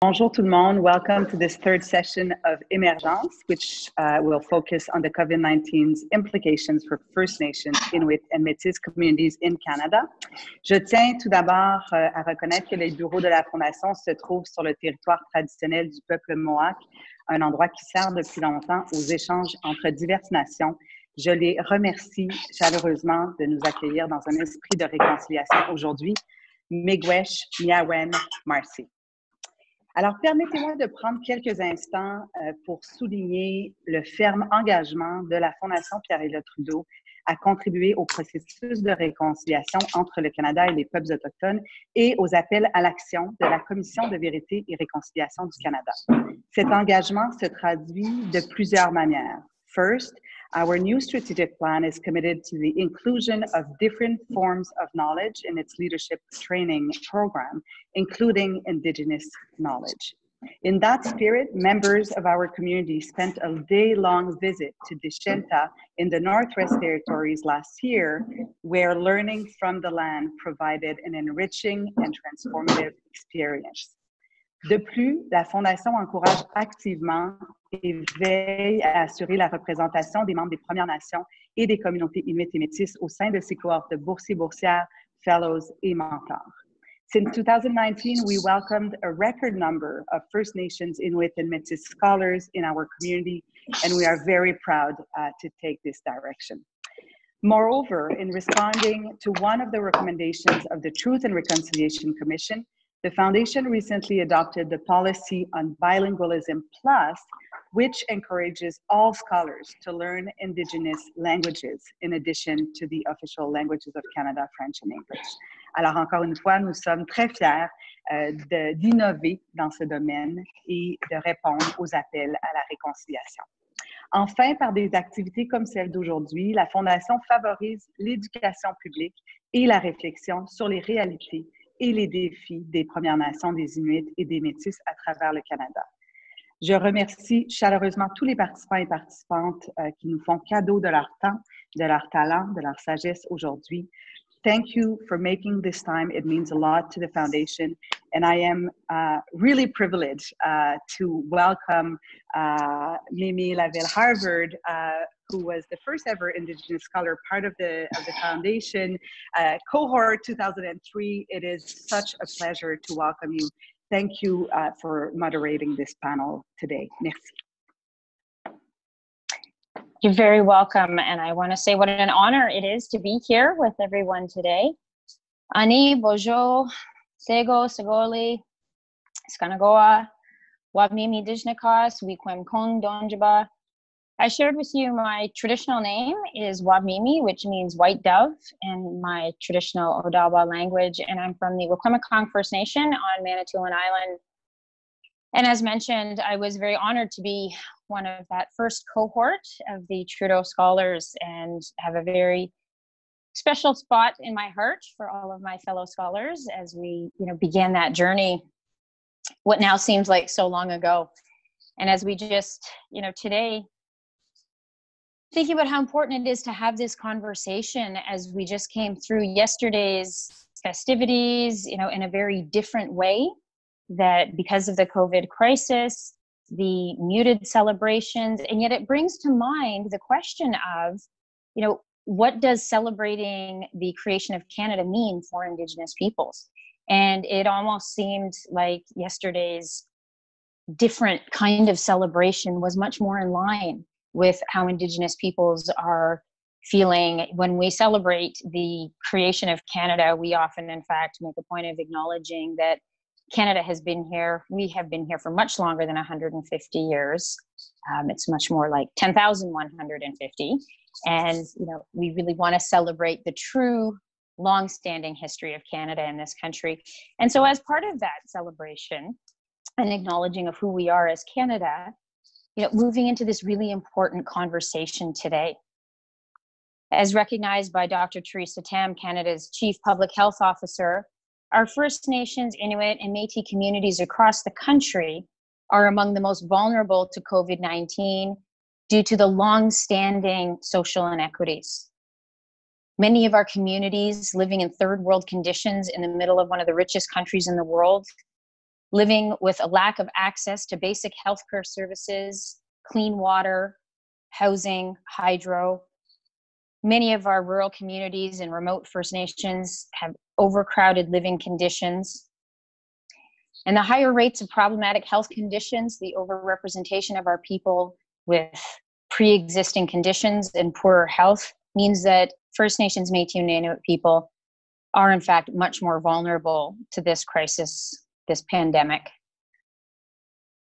Bonjour tout le monde. Welcome to this third session of Emergence, which uh, will focus on the COVID-19's implications for First Nations, Inuit and Métis communities in Canada. Je tiens tout d'abord euh, à reconnaître que les bureaux de la Fondation se trouvent sur le territoire traditionnel du peuple Mohawk, un endroit qui sert depuis longtemps aux échanges entre diverses nations. Je les remercie chaleureusement de nous accueillir dans un esprit de réconciliation aujourd'hui. Miigwech, Miawen, Marcy. Alors, permettez-moi de prendre quelques instants euh, pour souligner le ferme engagement de la Fondation Pierre-Éliott Trudeau à contribuer au processus de réconciliation entre le Canada et les peuples autochtones et aux appels à l'action de la Commission de vérité et réconciliation du Canada. Cet engagement se traduit de plusieurs manières. First, Our new strategic plan is committed to the inclusion of different forms of knowledge in its leadership training program, including Indigenous knowledge. In that spirit, members of our community spent a day long visit to Dechinta in the Northwest Territories last year, where learning from the land provided an enriching and transformative experience. De plus, la Fondation encourage activement veille à assurer la représentation des membres des Premières Nations et des communautés inuites et métisses au sein de ses cohortes de boursiers, boursières, fellows et mentors. Since 2019, we welcomed a record number of First Nations, Inuit, and Métis scholars in our community, and we are very proud uh, to take this direction. Moreover, in responding to one of the recommendations of the Truth and Reconciliation Commission, the Foundation recently adopted the policy on bilingualism plus, which encourages all scholars to learn Indigenous languages in addition to the official languages of Canada, French and English. Alors, encore une fois, nous sommes très fiers euh, d'innover dans ce domaine et de répondre aux appels à la réconciliation. Enfin, par des activités comme celle d'aujourd'hui, la Fondation favorise l'éducation publique et la réflexion sur les réalités et les défis des Premières Nations, des Inuits et des Métis à travers le Canada. Je remercie chaleureusement tous les participants et participantes euh, qui nous font cadeau de leur temps, de leur talent, de leur sagesse aujourd'hui. Thank you for making this time. It means a lot to the foundation. And I am uh, really privileged uh, to welcome uh, Mimi Laville Harvard, uh, who was the first ever Indigenous scholar, part of the, of the foundation, uh, cohort 2003. It is such a pleasure to welcome you. Thank you uh, for moderating this panel today. Merci. You're very welcome. And I want to say what an honor it is to be here with everyone today. Ani, Bojo, Sego, Segoli, Skanagoa, Wabmimi Dijnikas, Wikwem Kong, Donjaba. I shared with you my traditional name is Wabmimi, which means white dove in my traditional Odawa language. And I'm from the Wikwemikong First Nation on Manitoulin Island. And as mentioned, I was very honored to be one of that first cohort of the Trudeau Scholars and have a very special spot in my heart for all of my fellow scholars as we you know began that journey what now seems like so long ago and as we just you know today thinking about how important it is to have this conversation as we just came through yesterday's festivities you know in a very different way that because of the covid crisis the muted celebrations and yet it brings to mind the question of you know what does celebrating the creation of canada mean for indigenous peoples? And it almost seemed like yesterday's different kind of celebration was much more in line with how indigenous peoples are feeling when we celebrate the creation of canada we often in fact make a point of acknowledging that Canada has been here. We have been here for much longer than 150 years. Um, it's much more like 10,150. And, you know, we really want to celebrate the true long-standing history of Canada in this country. And so as part of that celebration and acknowledging of who we are as Canada, you know, moving into this really important conversation today. As recognized by Dr. Theresa Tam, Canada's Chief Public Health Officer, our First Nations, Inuit, and Metis communities across the country are among the most vulnerable to COVID 19 due to the long standing social inequities. Many of our communities living in third world conditions in the middle of one of the richest countries in the world living with a lack of access to basic healthcare services, clean water, housing, hydro. Many of our rural communities and remote First Nations have overcrowded living conditions. And the higher rates of problematic health conditions, the overrepresentation of our people with pre existing conditions and poorer health means that First Nations, Metis, and Inuit people are, in fact, much more vulnerable to this crisis, this pandemic.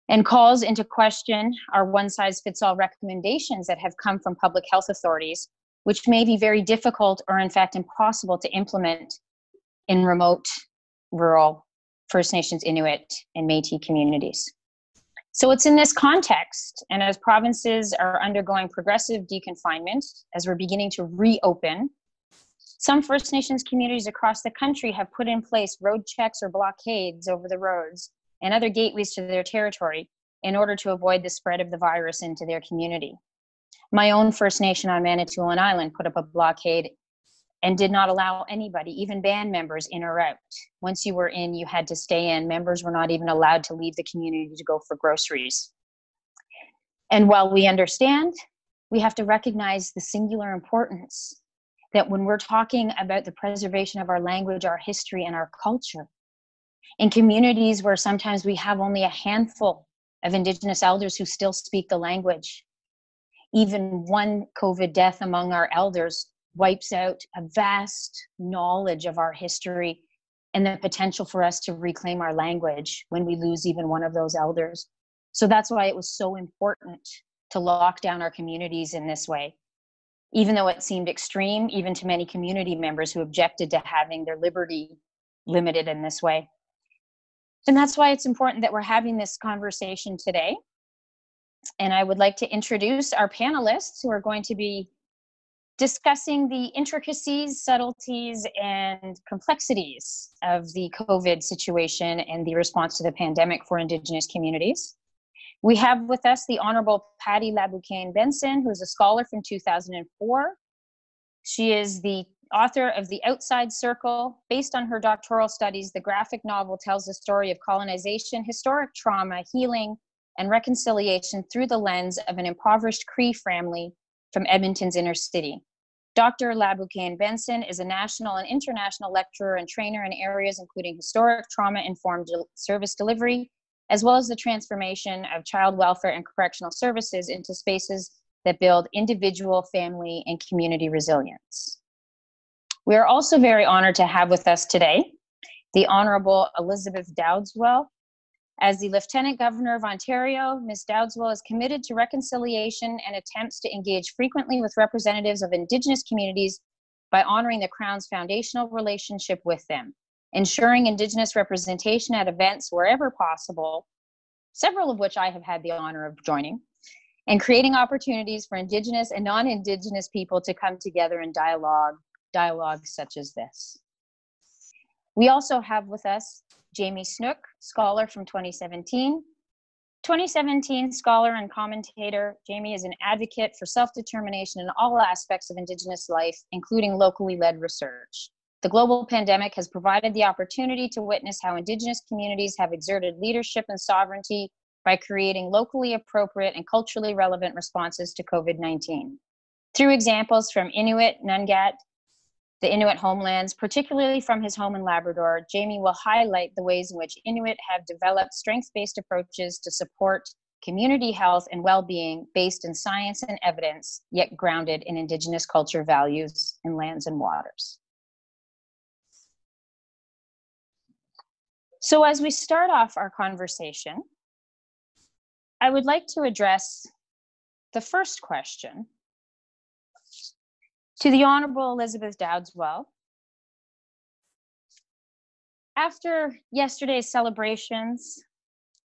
And calls into question our one size fits all recommendations that have come from public health authorities, which may be very difficult or, in fact, impossible to implement in remote, rural First Nations, Inuit, and Metis communities. So it's in this context, and as provinces are undergoing progressive deconfinement, as we're beginning to reopen, some First Nations communities across the country have put in place road checks or blockades over the roads and other gateways to their territory in order to avoid the spread of the virus into their community. My own First Nation on Manitoulin Island put up a blockade and did not allow anybody, even band members, in or out. Once you were in, you had to stay in. Members were not even allowed to leave the community to go for groceries. And while we understand, we have to recognize the singular importance that when we're talking about the preservation of our language, our history, and our culture, in communities where sometimes we have only a handful of Indigenous elders who still speak the language, even one COVID death among our elders wipes out a vast knowledge of our history and the potential for us to reclaim our language when we lose even one of those elders. So that's why it was so important to lock down our communities in this way. Even though it seemed extreme, even to many community members who objected to having their liberty limited in this way. And that's why it's important that we're having this conversation today. And I would like to introduce our panelists who are going to be discussing the intricacies, subtleties, and complexities of the COVID situation and the response to the pandemic for Indigenous communities. We have with us the Honorable Patti LaBoucane-Benson, who is a scholar from 2004. She is the author of The Outside Circle. Based on her doctoral studies, the graphic novel tells the story of colonization, historic trauma, healing, and reconciliation through the lens of an impoverished Cree family from Edmonton's inner city. Dr. LaBoucane-Benson is a national and international lecturer and trainer in areas including historic trauma informed service delivery, as well as the transformation of child welfare and correctional services into spaces that build individual, family, and community resilience. We are also very honored to have with us today the Honorable Elizabeth Dowdeswell, as the Lieutenant Governor of Ontario, Ms. Dowdeswell is committed to reconciliation and attempts to engage frequently with representatives of Indigenous communities by honoring the Crown's foundational relationship with them, ensuring Indigenous representation at events wherever possible, several of which I have had the honor of joining, and creating opportunities for Indigenous and non Indigenous people to come together in dialogue, dialogue such as this. We also have with us Jamie Snook, scholar from 2017. 2017 scholar and commentator, Jamie is an advocate for self determination in all aspects of Indigenous life, including locally led research. The global pandemic has provided the opportunity to witness how Indigenous communities have exerted leadership and sovereignty by creating locally appropriate and culturally relevant responses to COVID 19. Through examples from Inuit, Nunangat, the Inuit homelands, particularly from his home in Labrador, Jamie will highlight the ways in which Inuit have developed strength based approaches to support community health and well being based in science and evidence, yet grounded in Indigenous culture values in lands and waters. So, as we start off our conversation, I would like to address the first question to the Honorable Elizabeth Dowdeswell. after yesterday's celebrations,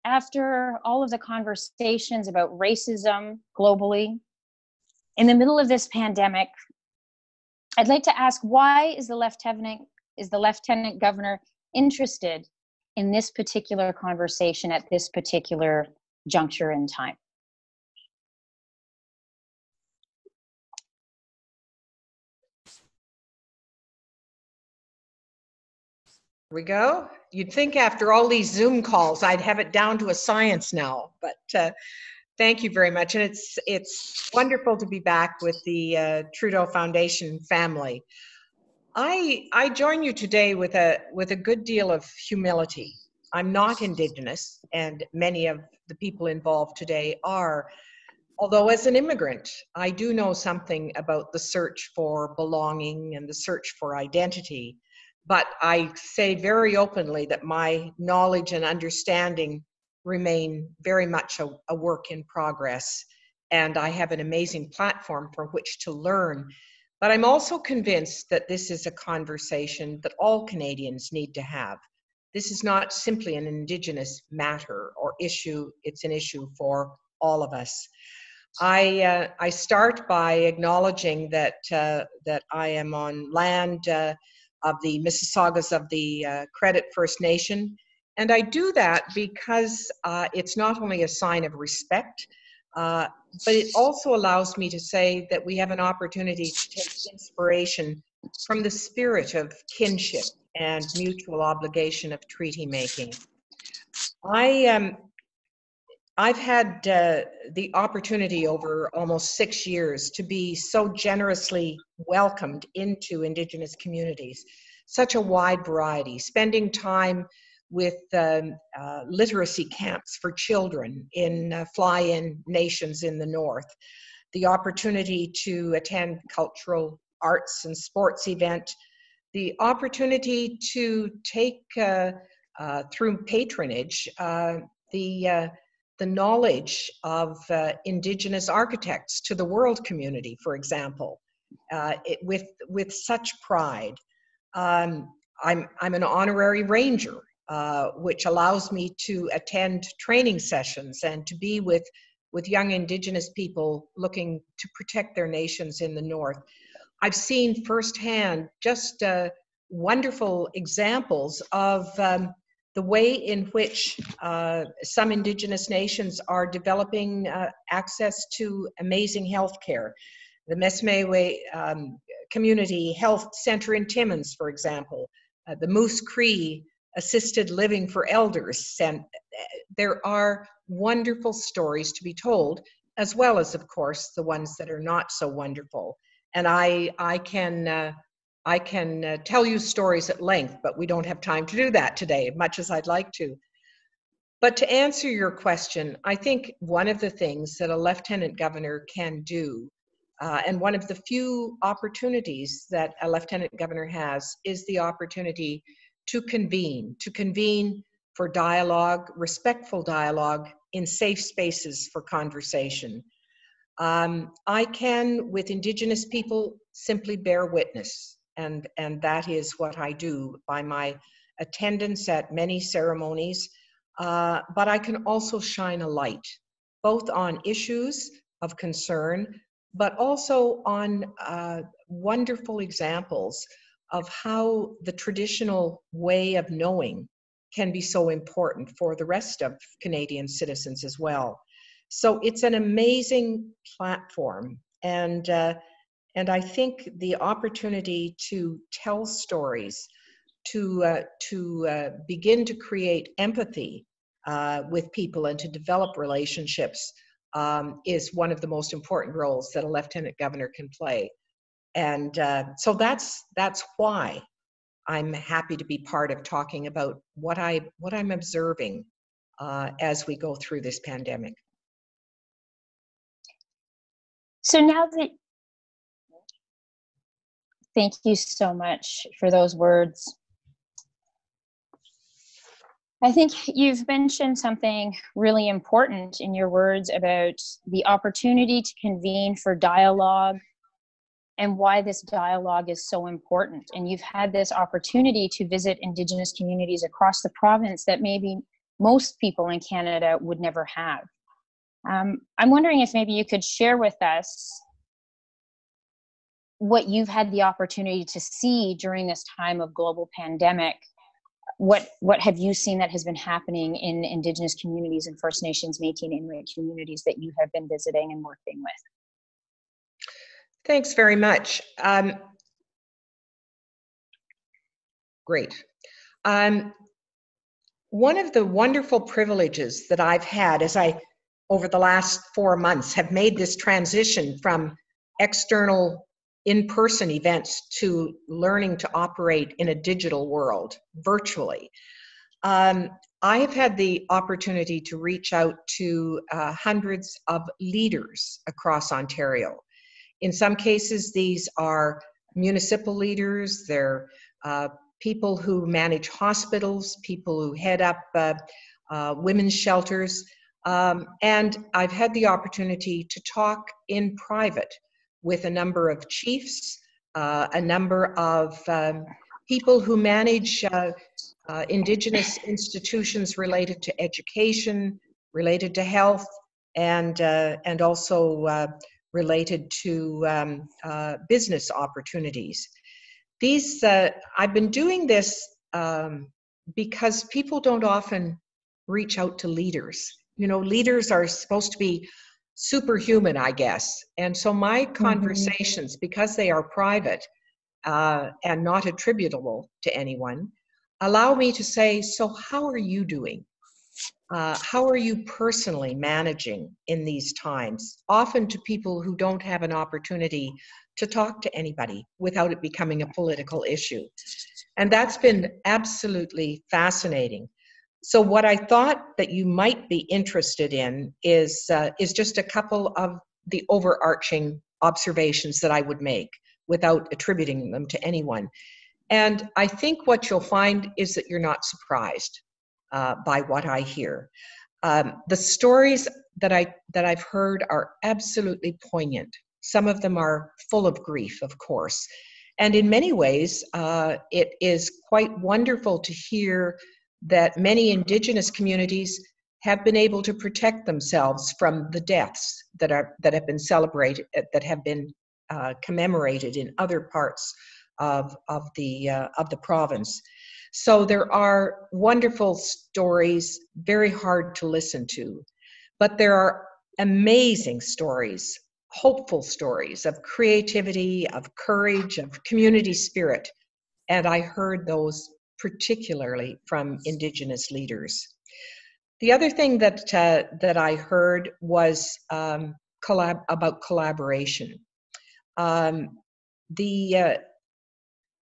after all of the conversations about racism globally, in the middle of this pandemic, I'd like to ask why is the lieutenant is the lieutenant governor interested in this particular conversation at this particular juncture in time? we go. You'd think after all these Zoom calls, I'd have it down to a science now, but uh, thank you very much. And it's it's wonderful to be back with the uh, Trudeau Foundation family. I I join you today with a with a good deal of humility. I'm not Indigenous, and many of the people involved today are. Although, as an immigrant, I do know something about the search for belonging and the search for identity but I say very openly that my knowledge and understanding remain very much a, a, work in progress. And I have an amazing platform from which to learn. But I'm also convinced that this is a conversation that all Canadians need to have. This is not simply an Indigenous matter or issue, it's an issue for all of us. I, uh, I start by acknowledging that, uh, that I am on land. Uh, of the Mississaugas of the uh, Credit First Nation. And I do that because uh, it's not only a sign of respect, uh, but it also allows me to say that we have an opportunity to take inspiration from the spirit of kinship and mutual obligation of treaty making. I um, I've had uh, the opportunity over almost six years to be so generously welcomed into Indigenous communities, such a wide variety, spending time with um, uh, literacy camps for children in uh, fly in nations in the north, the opportunity to attend cultural arts and sports event, the opportunity to take uh, uh, through patronage uh, the the knowledge of uh, indigenous architects to the world community, for example, uh, it, with, with such pride. Um, I'm, I'm an honorary ranger, uh, which allows me to attend training sessions and to be with, with young indigenous people looking to protect their nations in the North. I've seen firsthand just uh, wonderful examples of um, the way in which uh, some indigenous nations are developing uh, access to amazing health care. The Misiway um, Community Health Center in Timmins, for example, uh, the Moose Cree Assisted Living for Elders. And uh, there are wonderful stories to be told, as well as, of course, the ones that are not so wonderful. And I, I can uh, I can uh, tell you stories at length, but we don't have time to do that today, much as I'd like to. But to answer your question, I think one of the things that a lieutenant governor can do, uh, and one of the few opportunities that a lieutenant governor has, is the opportunity to convene, to convene for dialogue, respectful dialogue in safe spaces for conversation. Um, I can, with Indigenous people, simply bear witness and and that is what I do by my attendance at many ceremonies. Uh, but I can also shine a light, both on issues of concern, but also on uh, wonderful examples of how the traditional way of knowing can be so important for the rest of Canadian citizens as well. So it's an amazing platform. And uh, and I think the opportunity to tell stories, to, uh, to uh, begin to create empathy uh, with people and to develop relationships um, is one of the most important roles that a lieutenant governor can play. And uh, so that's, that's why I'm happy to be part of talking about what, I, what I'm observing uh, as we go through this pandemic. So now that Thank you so much for those words. I think you've mentioned something really important in your words about the opportunity to convene for dialogue and why this dialogue is so important. And you've had this opportunity to visit Indigenous communities across the province that maybe most people in Canada would never have. Um, I'm wondering if maybe you could share with us what you've had the opportunity to see during this time of global pandemic what what have you seen that has been happening in indigenous communities and first nations métis and inuit communities that you have been visiting and working with thanks very much um, great Um, one of the wonderful privileges that I've had as I, over the last four months, have made this transition from external in person events to learning to operate in a digital world virtually. Um, I have had the opportunity to reach out to uh, hundreds of leaders across Ontario. In some cases, these are municipal leaders, they're uh, people who manage hospitals, people who head up uh, uh women's shelters. Um, and I've had the opportunity to talk in private with a number of chiefs, uh, a number of um, people who manage uh, uh, Indigenous institutions related to education, related to health, and, and also related to um, uh, business opportunities. These, I've been doing this um, because people don't often reach out to leaders. You know, leaders are supposed to be superhuman, I guess. And so my mm-hmm. conversations, mm-hmm. because they are private uh, and not attributable to anyone, allow me to say, So, how are you doing? Uh, how are you personally managing in these times? Often to people who don't have an opportunity to talk to anybody without it becoming a political issue. And that's been absolutely fascinating. So what I thought that you might be interested in is uh, is just a couple of the overarching observations that I would make without attributing them to anyone. And I think what you'll find is that you're not surprised uh, by what I hear. Um, the stories that I that I've heard are absolutely poignant. Some of them are full of grief, of course, and in many ways, uh, it is quite wonderful to hear that many indigenous communities have been able to protect themselves from the deaths that are that have been celebrated that have been uh, commemorated in other parts of of the uh, of the province. So there are wonderful stories, very hard to listen to, but there are amazing stories, hopeful stories of creativity, of courage, of community spirit, and I heard those particularly from Indigenous leaders. The other thing that uh, that I heard was um, collab about collaboration. Um, the uh,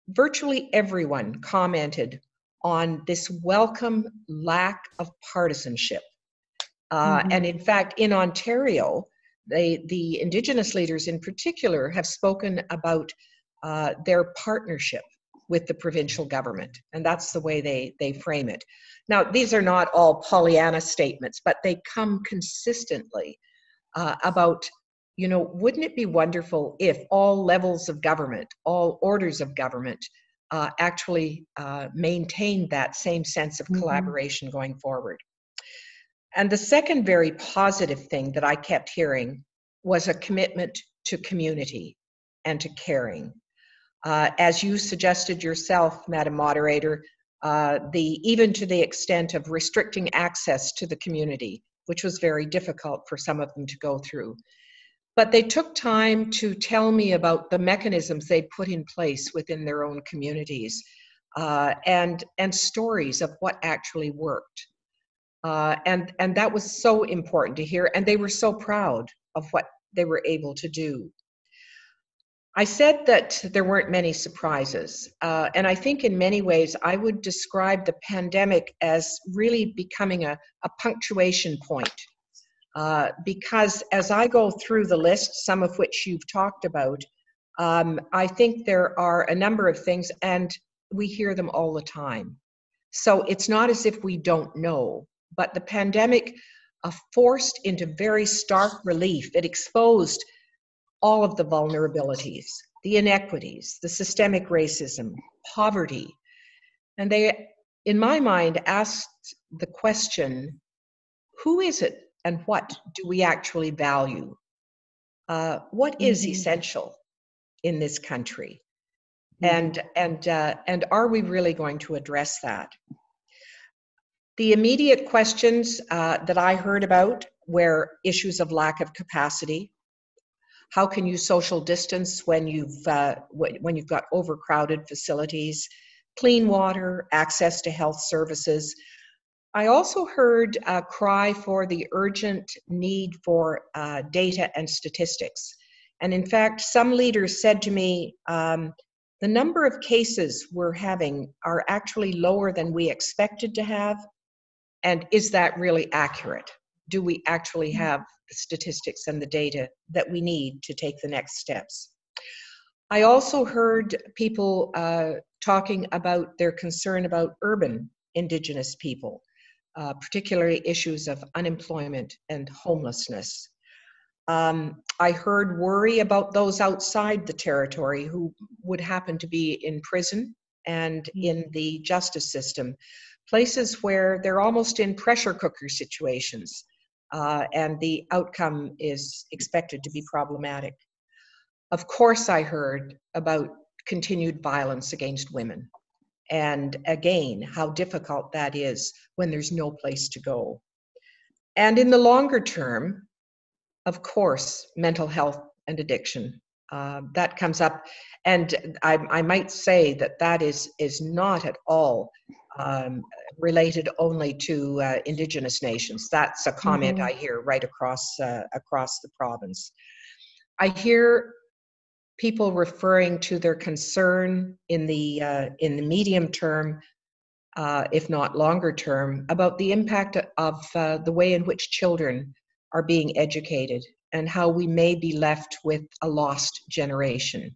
virtually everyone commented on this welcome lack of partisanship, uh, mm-hmm. and in fact, in Ontario, they, the Indigenous leaders in particular have spoken about uh, their partnership with the provincial government. And that's the way they, they frame it. Now, these are not all Pollyanna statements, but they come consistently uh, about, you know, wouldn't it be wonderful if all levels of government, all orders of government, uh, actually uh, maintained that same sense of mm-hmm. collaboration going forward? And the second very positive thing that I kept hearing was a commitment to community and to caring. Uh, as you suggested yourself, Madam Moderator, uh, the even to the extent of restricting access to the community, which was very difficult for some of them to go through. But they took time to tell me about the mechanisms they put in place within their own communities uh, and, and stories of what actually worked. Uh, and, and that was so important to hear. And they were so proud of what they were able to do. I said that there weren't many surprises. Uh, and I think in many ways, I would describe the pandemic as really becoming a, a punctuation point. Uh, because as I go through the list, some of which you've talked about, um, I think there are a number of things, and we hear them all the time. So it's not as if we don't know, but the pandemic uh, forced into very stark relief, it exposed all of the vulnerabilities, the inequities, the systemic racism, poverty. And they, in my mind, asked the question who is it and what do we actually value? Uh, what is mm-hmm. essential in this country? Mm-hmm. And, and, uh, and are we really going to address that? The immediate questions uh, that I heard about were issues of lack of capacity, how can you social distance when you've uh, when you've got overcrowded facilities? clean water, access to health services. I also heard a cry for the urgent need for uh, data and statistics. And in fact, some leaders said to me, um, the number of cases we're having are actually lower than we expected to have. And is that really accurate? Do we actually mm. have the statistics and the data that we need to take the next steps? I also heard people uh, talking about their concern about urban Indigenous people, uh, particularly issues of unemployment and homelessness. Um, I heard worry about those outside the territory who would happen to be in prison and mm-hmm. in the justice system, places where they're almost in pressure cooker situations, uh, and the outcome is expected to be problematic. Of course, I heard about continued violence against women, and again, how difficult that is when there's no place to go. And in the longer term, of course, mental health and addiction. Uh, that comes up, and I, I, might say that that is is not at all um, related only to uh, Indigenous nations. That's a comment mm-hmm. I hear right across uh, across the province. I hear people referring to their concern in the uh, in the medium term, uh, if not longer term, about the impact of uh, the way in which children are being educated and how we may be left with a lost generation.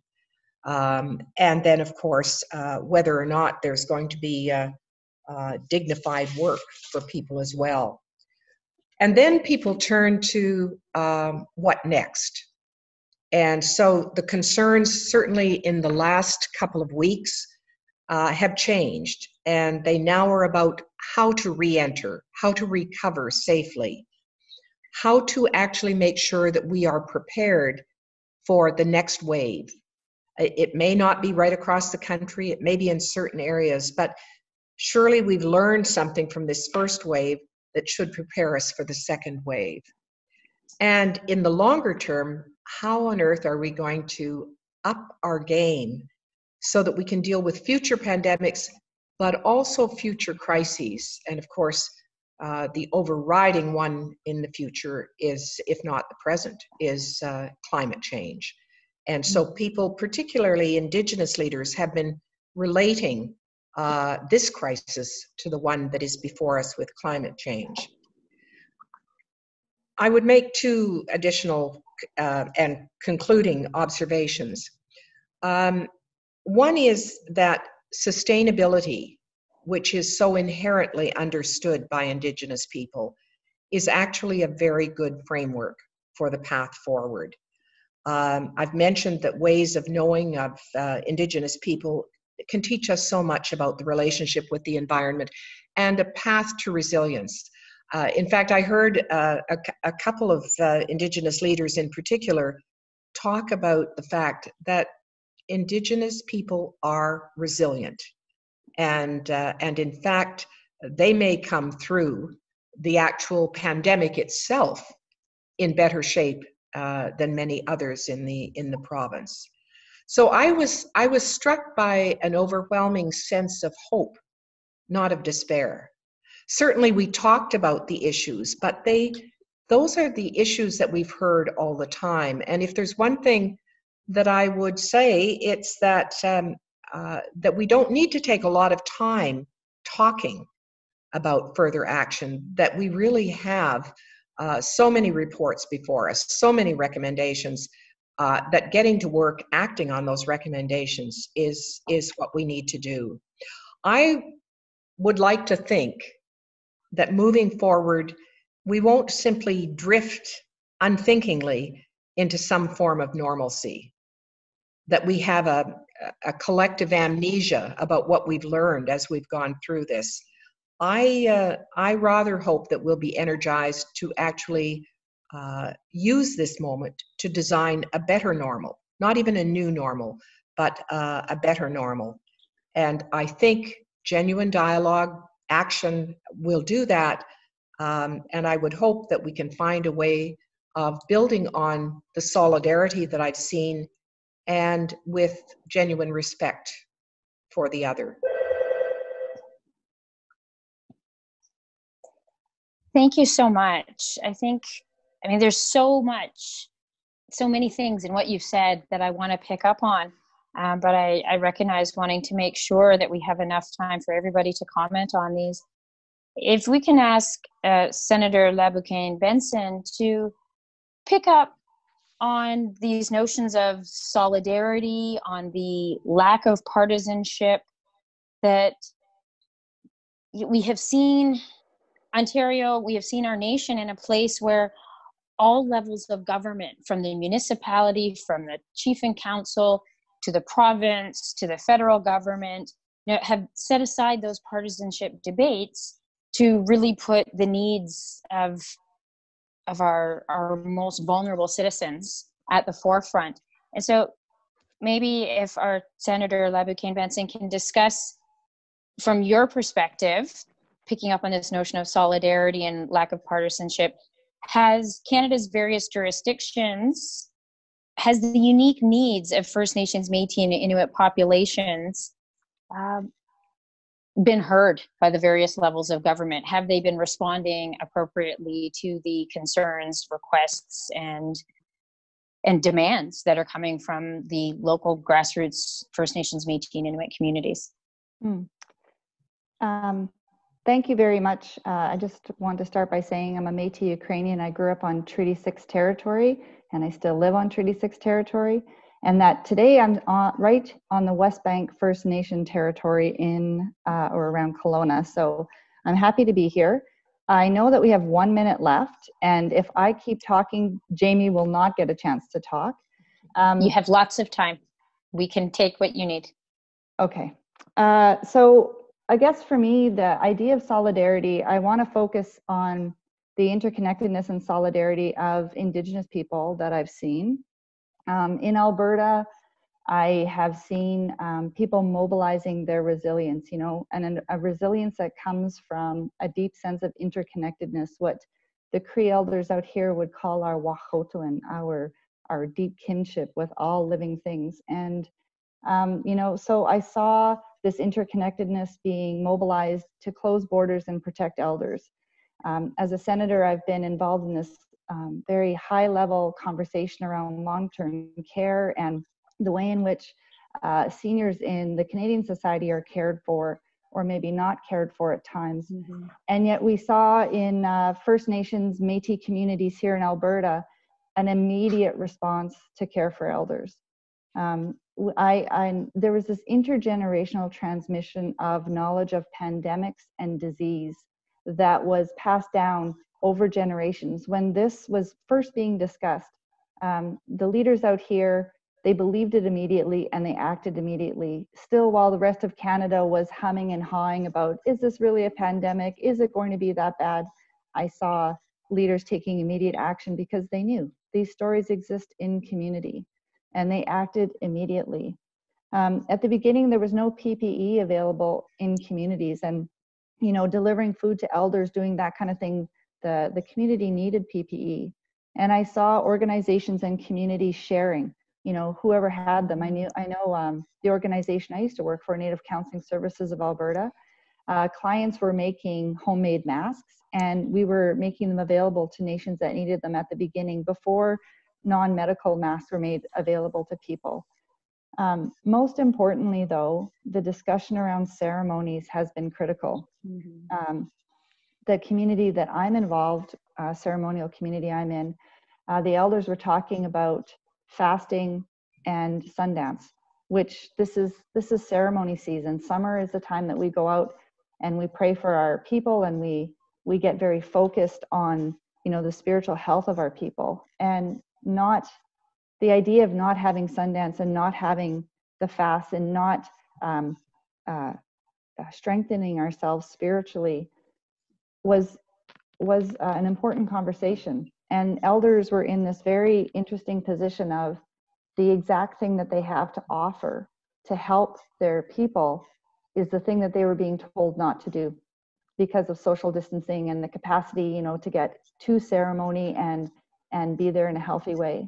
Um, and then, of course, uh, whether or not there's going to be uh, uh, dignified work for people as well. And then people turn to um, what next? And so the concerns, certainly in the last couple of weeks, uh, have changed. And they now are about how to re enter, how to recover safely, how to actually make sure that we are prepared for the next wave. It may not be right across the country, it may be in certain areas, but surely we've learned something from this first wave that should prepare us for the second wave. And in the longer term, how on earth are we going to up our game so that we can deal with future pandemics, but also future crises? And of course, uh, the overriding one in the future is, if not the present, is uh, climate change. And so mm. people, particularly indigenous leaders, have been relating uh, this crisis to the one that is before us with climate change. I would make two additional uh, and concluding observations. Um, one is that sustainability which is so inherently understood by Indigenous people, is actually a very good framework for the path forward. Um, I've mentioned that ways of knowing of uh, Indigenous people can teach us so much about the relationship with the environment and a path to resilience. Uh, in fact, I heard uh, a, a, couple of uh, Indigenous leaders in particular talk about the fact that Indigenous people are resilient and uh, and in fact they may come through the actual pandemic itself in better shape uh, than many others in the in the province. So I was I was struck by an overwhelming sense of hope, not of despair. Certainly, we talked about the issues, but they those are the issues that we've heard all the time. And if there's one thing that I would say, it's that um, uh, that we don't need to take a lot of time talking about further action, that we really have uh, so many reports before us, so many recommendations, uh, that getting to work, acting on those recommendations is, is what we need to do. I would like to think that moving forward, we won't simply drift unthinkingly into some form of normalcy. That we have a, a collective amnesia about what we've learned as we've gone through this. I uh, I rather hope that we'll be energized to actually uh, use this moment to design a better normal, not even a new normal, but uh, a better normal. And I think genuine dialogue, action will do that. Um, and I would hope that we can find a way of building on the solidarity that I've seen and with genuine respect for the other. Thank you so much. I think, I mean, there's so much, so many things in what you've said that I want to pick up on. Um, but I, I recognize wanting to make sure that we have enough time for everybody to comment on these. If we can ask uh, Senator LaBoucane-Benson to pick up on these notions of solidarity, on the lack of partisanship that we have seen Ontario, we have seen our nation in a place where all levels of government, from the municipality, from the chief and council, to the province, to the federal government, you know, have set aside those partisanship debates to really put the needs of of our our most vulnerable citizens at the forefront. And so maybe if our Senator LaBoucane-Benson can discuss from your perspective picking up on this notion of solidarity and lack of partisanship, has Canada's various jurisdictions has the unique needs of First Nations, Métis, and Inuit populations um, been heard by the various levels of government? Have they been responding appropriately to the concerns, requests, and and demands that are coming from the local grassroots First Nations, Métis, and Inuit communities? Hmm. Um, Thank you very much. Uh, I just want to start by saying I'm a Métis Ukrainian. I grew up on Treaty 6 territory and I still live on Treaty 6 territory. And that today I'm on, right on the Westbank First Nation territory in uh, or around Kelowna. So I'm happy to be here. I know that we have one minute left, and if I keep talking, Jamie will not get a chance to talk. Um, you have lots of time. We can take what you need. Okay. Uh, so I guess for me, the idea of solidarity, I want to focus on the interconnectedness and solidarity of Indigenous people that I've seen. Um, in Alberta, I have seen um, people mobilizing their resilience, you know, and a resilience that comes from a deep sense of interconnectedness, what the Cree elders out here would call our wahkohtowin, our our deep kinship with all living things. And um, you know, so I saw this interconnectedness being mobilized to close borders and protect elders. Um, as a senator, I've been involved in this um, very high level conversation around long term care and the way in which uh, seniors in the Canadian Society are cared for or maybe not cared for at times. Mm-hmm. And yet we saw in uh, First Nations Métis communities here in Alberta an immediate response to care for elders. Um, I, I, there was this intergenerational transmission of knowledge of pandemics and disease that was passed down over generations. When this was first being discussed, um, the leaders out here they believed it immediately and they acted immediately. Still, while the rest of Canada was humming and hawing about, is this really a pandemic? Is it going to be that bad? I saw leaders taking immediate action because they knew these stories exist in community and they acted immediately. Um, at the beginning, there was no PPE available in communities, and you know, delivering food to elders, doing that kind of thing, the the community needed PPE. And I saw organizations and communities sharing. You know, whoever had them. I knew. I know um, the organization I used to work for, Native Counseling Services of Alberta. Uh, clients were making homemade masks, and we were making them available to nations that needed them at the beginning before non-medical masks were made available to people. Um, most importantly, though, the discussion around ceremonies has been critical. Mm-hmm. Um, the community that I'm involved, uh, ceremonial community I'm in, uh, the elders were talking about fasting and Sundance, which this is this is ceremony season. Summer is the time that we go out and we pray for our people and we we get very focused on you know the spiritual health of our people and not the idea of not having Sundance and not having the fast and not um, uh, uh, strengthening ourselves spiritually was was uh, an important conversation. And elders were in this very interesting position of the exact thing that they have to offer to help their people is the thing that they were being told not to do because of social distancing and the capacity, you know, to get to ceremony and and be there in a healthy way.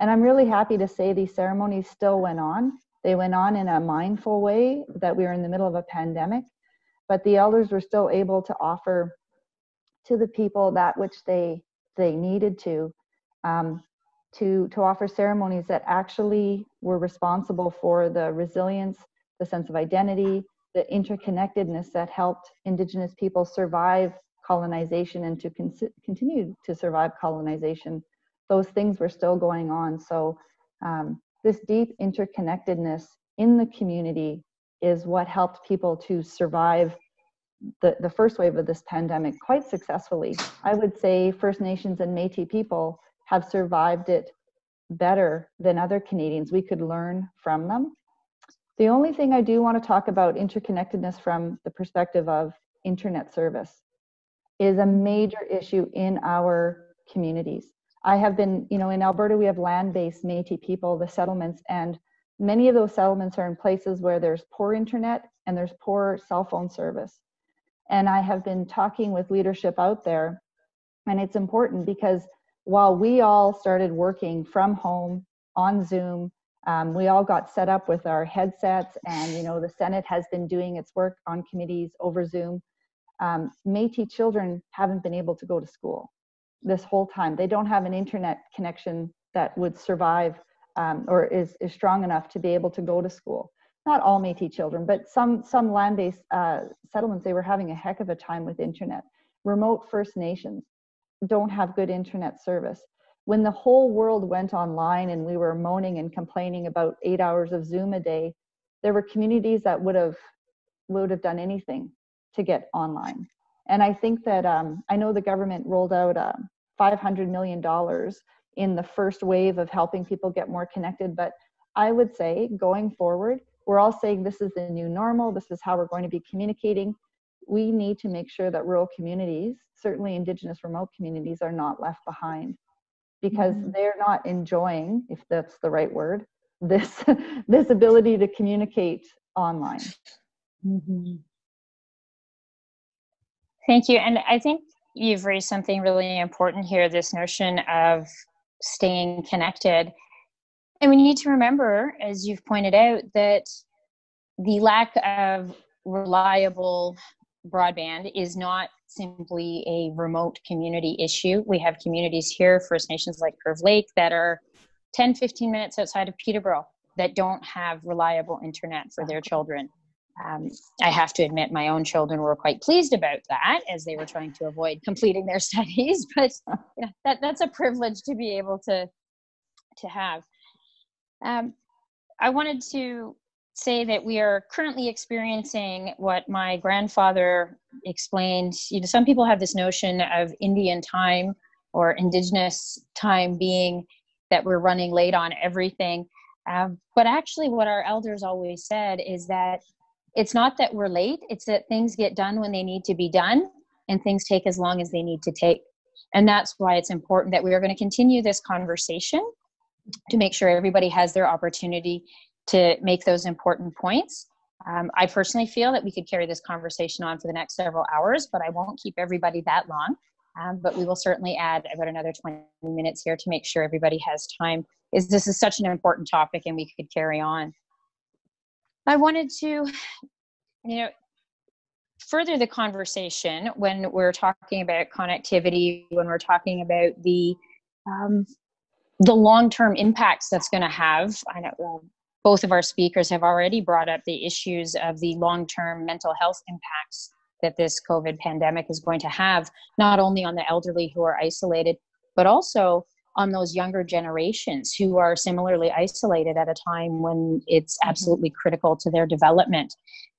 And I'm really happy to say these ceremonies still went on. They went on in a mindful way that we were in the middle of a pandemic, but the elders were still able to offer to the people that which they they needed to um, to to offer ceremonies that actually were responsible for the resilience the sense of identity the interconnectedness that helped indigenous people survive colonization and to con- continue to survive colonization those things were still going on so um, this deep interconnectedness in the community is what helped people to survive the, the first wave of this pandemic quite successfully. I would say First Nations and Metis people have survived it better than other Canadians. We could learn from them. The only thing I do want to talk about interconnectedness from the perspective of internet service is a major issue in our communities. I have been, you know, in Alberta, we have land based Metis people, the settlements, and many of those settlements are in places where there's poor internet and there's poor cell phone service. And I have been talking with leadership out there, and it's important because while we all started working from home on Zoom, um, we all got set up with our headsets, and you know the Senate has been doing its work on committees over Zoom. Um, Métis children haven't been able to go to school this whole time. They don't have an internet connection that would survive um, or is, is strong enough to be able to go to school not all Métis children, but some some land-based uh, settlements, they were having a heck of a time with internet. Remote First Nations don't have good internet service. When the whole world went online and we were moaning and complaining about eight hours of Zoom a day, there were communities that would have would have done anything to get online. And I think that um, I know the government rolled out uh, 500 million dollars in the first wave of helping people get more connected, but I would say going forward, we're all saying this is the new normal, this is how we're going to be communicating. We need to make sure that rural communities, certainly Indigenous remote communities, are not left behind because mm-hmm. they're not enjoying, if that's the right word, this this ability to communicate online. Mm-hmm. Thank you. And I think you've raised something really important here this notion of staying connected. And we need to remember, as you've pointed out, that the lack of reliable broadband is not simply a remote community issue. We have communities here, First Nations like Curve Lake, that are 10, 15 minutes outside of Peterborough that don't have reliable internet for their children. Um, I have to admit, my own children were quite pleased about that as they were trying to avoid completing their studies. But that, that's a privilege to be able to to have. Um, I wanted to say that we are currently experiencing what my grandfather explained. You know, some people have this notion of Indian time or indigenous time being that we're running late on everything. Um, but actually, what our elders always said is that it's not that we're late, it's that things get done when they need to be done and things take as long as they need to take. And that's why it's important that we are going to continue this conversation to make sure everybody has their opportunity to make those important points. Um, I personally feel that we could carry this conversation on for the next several hours, but I won't keep everybody that long. Um, but we will certainly add about another 20 minutes here to make sure everybody has time. Is this is such an important topic, and we could carry on. I wanted to, you know, further the conversation when we're talking about connectivity, when we're talking about the um, the long term impacts that's going to have. I know both of our speakers have already brought up the issues of the long term mental health impacts that this COVID pandemic is going to have, not only on the elderly who are isolated, but also on those younger generations who are similarly isolated at a time when it's mm-hmm. absolutely critical to their development.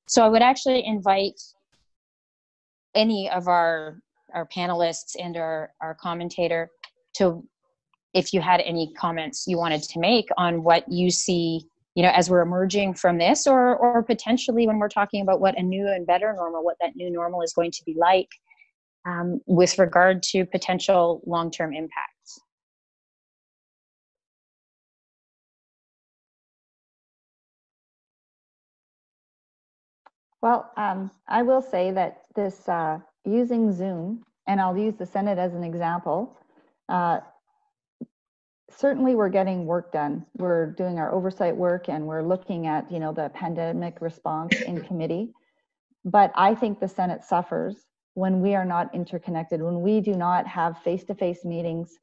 So I would actually invite any of our our panelists and our, our commentator to if you had any comments you wanted to make on what you see you know as we're emerging from this or or potentially when we're talking about what a new and better normal what that new normal is going to be like um, with regard to potential long-term impacts well um, i will say that this uh, using zoom and i'll use the senate as an example uh, certainly we're getting work done. We're doing our oversight work and we're looking at, you know, the pandemic response in committee. But I think the Senate suffers when we are not interconnected, when we do not have face to face meetings.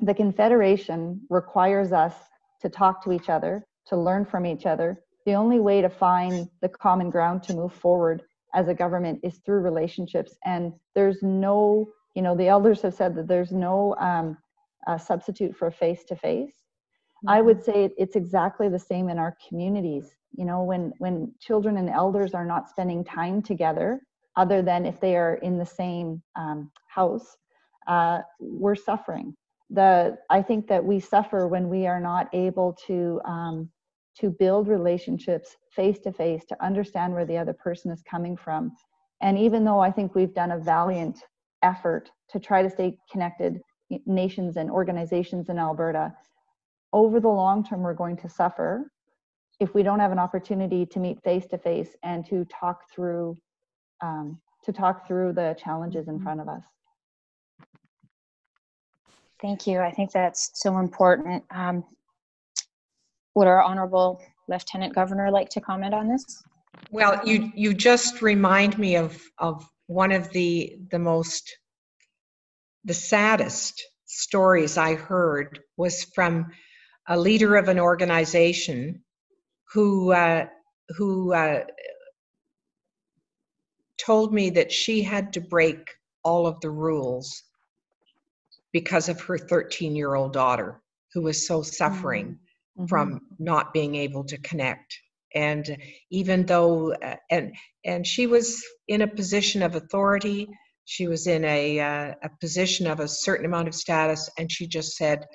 The Confederation requires us to talk to each other, to learn from each other. The only way to find the common ground to move forward as a government is through relationships. And there's no, you know, the elders have said that there's no um, substitute for face to face. I would say it's exactly the same in our communities. You know, when when children and elders are not spending time together, other than if they are in the same um, house, uh, we're suffering. The I think that we suffer when we are not able to um, to build relationships face to face, to understand where the other person is coming from. And even though I think we've done a valiant effort to try to stay connected, nations and organizations in Alberta, over the long term, we're going to suffer if we don't have an opportunity to meet face to face and to talk through um, to talk through the challenges in Mm-hmm. front of us. Thank you. I think that's so important. Um, would our honorable lieutenant governor like to comment on this? Well, you you just remind me of of one of the the most the saddest stories I heard was from a leader of an organization who uh, who uh, told me that she had to break all of the rules because of her 13 year old daughter who was so suffering Mhm. from not being able to connect and even though uh, and and she was in a position of authority she was in a uh, a position of a certain amount of status and she just said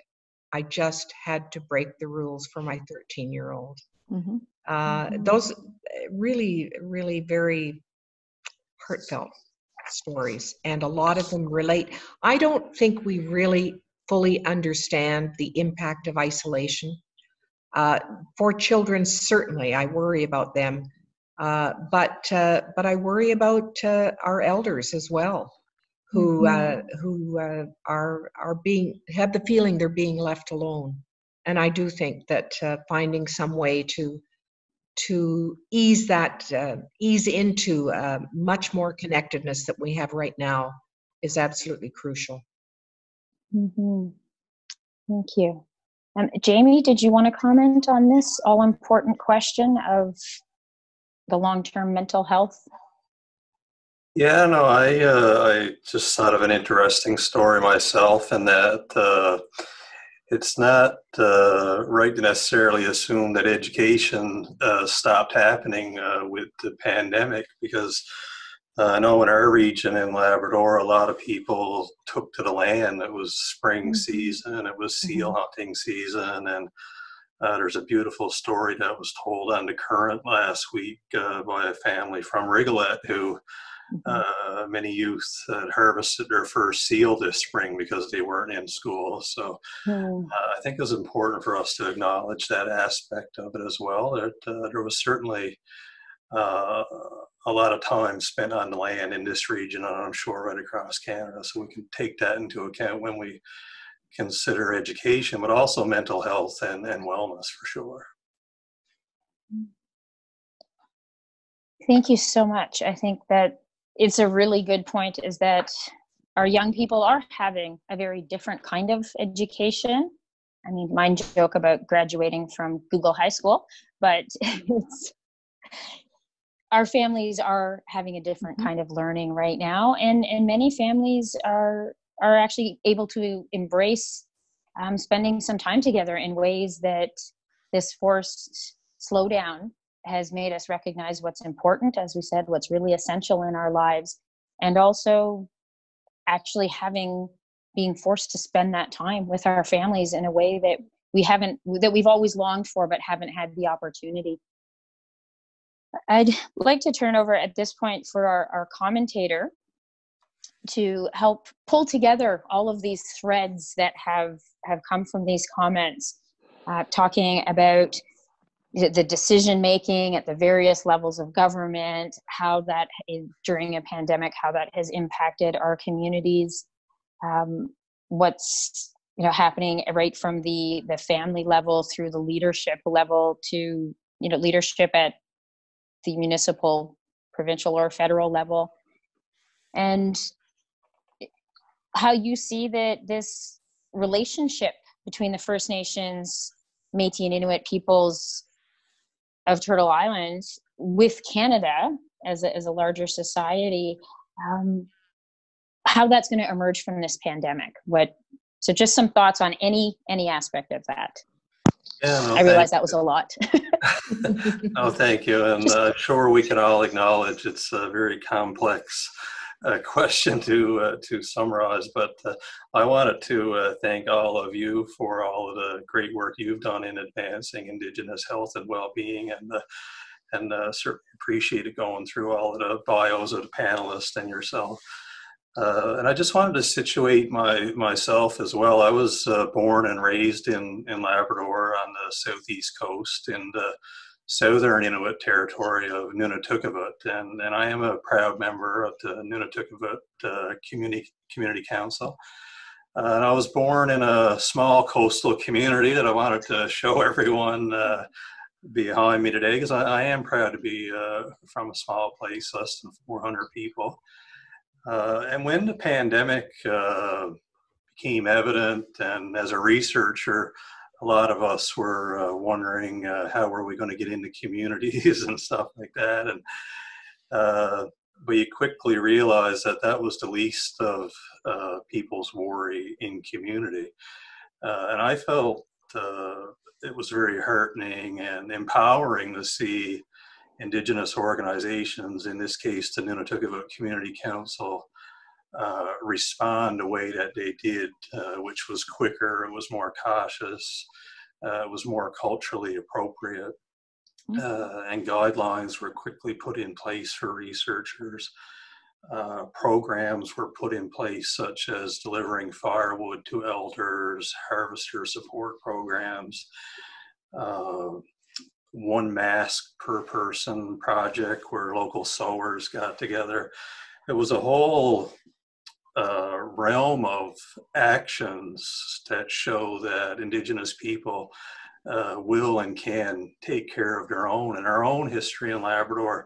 i just had to break the rules for my 13 year old Mhm. uh, Mhm. those uh, really really very heartfelt stories and a lot of them relate i don't think we really fully understand the impact of isolation uh, for children, certainly, I worry about them, uh, but uh, but I worry about uh, our elders as well, who uh, who uh, are are being have the feeling they're being left alone, and I do think that uh, finding some way to to ease that uh, ease into uh, much more connectedness that we have right now is absolutely crucial. Mm-hmm. Thank you. Um, Jamie, did you want to comment on this all important question of the long term mental health? Yeah, no, I uh, I just thought of an interesting story myself, and that uh, it's not uh, right to necessarily assume that education uh, stopped happening uh, with the pandemic, because uh, I know in our region in Labrador, a lot of people took to the land. It was spring Mhm. season, it was seal hunting season, and uh, there's a beautiful story that was told on the current last week uh, by a family from Rigolet who uh, many youth had harvested their first seal this spring because they weren't in school. So Hmm. uh, I think it's important for us to acknowledge that aspect of it as well. That uh, there was certainly uh, a lot of time spent on the land in this region, and I'm sure right across Canada. So we can take that into account when we consider education, but also mental health and, and wellness for sure. Thank you so much. I think that it's a really good point is that our young people are having a very different kind of education. I mean, mine joke about graduating from Google High School, but it's our families are having a different Mhm. kind of learning right now, and and many families are are actually able to embrace um, spending some time together in ways that this forced slowdown has made us recognize what's important, as we said, what's really essential in our lives, and also actually having being forced to spend that time with our families in a way that we haven't that we've always longed for but haven't had the opportunity i'd like to turn over at this point for our, our commentator to help pull together all of these threads that have have come from these comments uh, talking about the decision making at the various levels of government how that is, during a pandemic how that has impacted our communities um, what's you know happening right from the the family level through the leadership level to you know leadership at the municipal provincial or federal level and how you see that this relationship between the First Nations, Métis, and Inuit peoples of Turtle Island with Canada as a, as a larger society, um, how that's going to emerge from this pandemic. What so just some thoughts on any any aspect of that. Yeah, no, I realize that was a lot. oh, thank you. And uh, sure, we can all acknowledge it's a very complex uh, question to uh, to summarize. But uh, I wanted to uh, thank all of you for all of the great work you've done in advancing Indigenous health and well-being, and uh, and certainly appreciate it going through all of the bios of the panelists and yourself. Uh, and I just wanted to situate my myself as well. I was uh, born and raised in, in Labrador on the southeast coast in the southern Inuit territory of Nunatukavut, and, and I am a proud member of the Nunatukavut uh, Community Community Council. Uh, and I was born in a small coastal community that I wanted to show everyone uh, behind me today because I, I, am proud to be uh, from a small place, less than 400 people. Uh, and when the pandemic uh, became evident, and as a researcher, a lot of us were uh, wondering uh, how were we going to get into communities and stuff like that. And uh, we quickly realized that that was the least of uh, people's worry in community. and I felt it was very heartening and empowering to see indigenous organizations, in this case the Nunatukavut Community Council, uh, respond the way that they did, uh, which was quicker, it was more cautious, uh, it was more culturally appropriate, mm-hmm. uh, and guidelines were quickly put in place for researchers. Uh, programs were put in place, such as delivering firewood to elders, harvester support programs, uh, one mask per person project where local sewers got together. It was a whole uh, realm of actions that show that Indigenous people uh, will and can take care of their own. And our own history in Labrador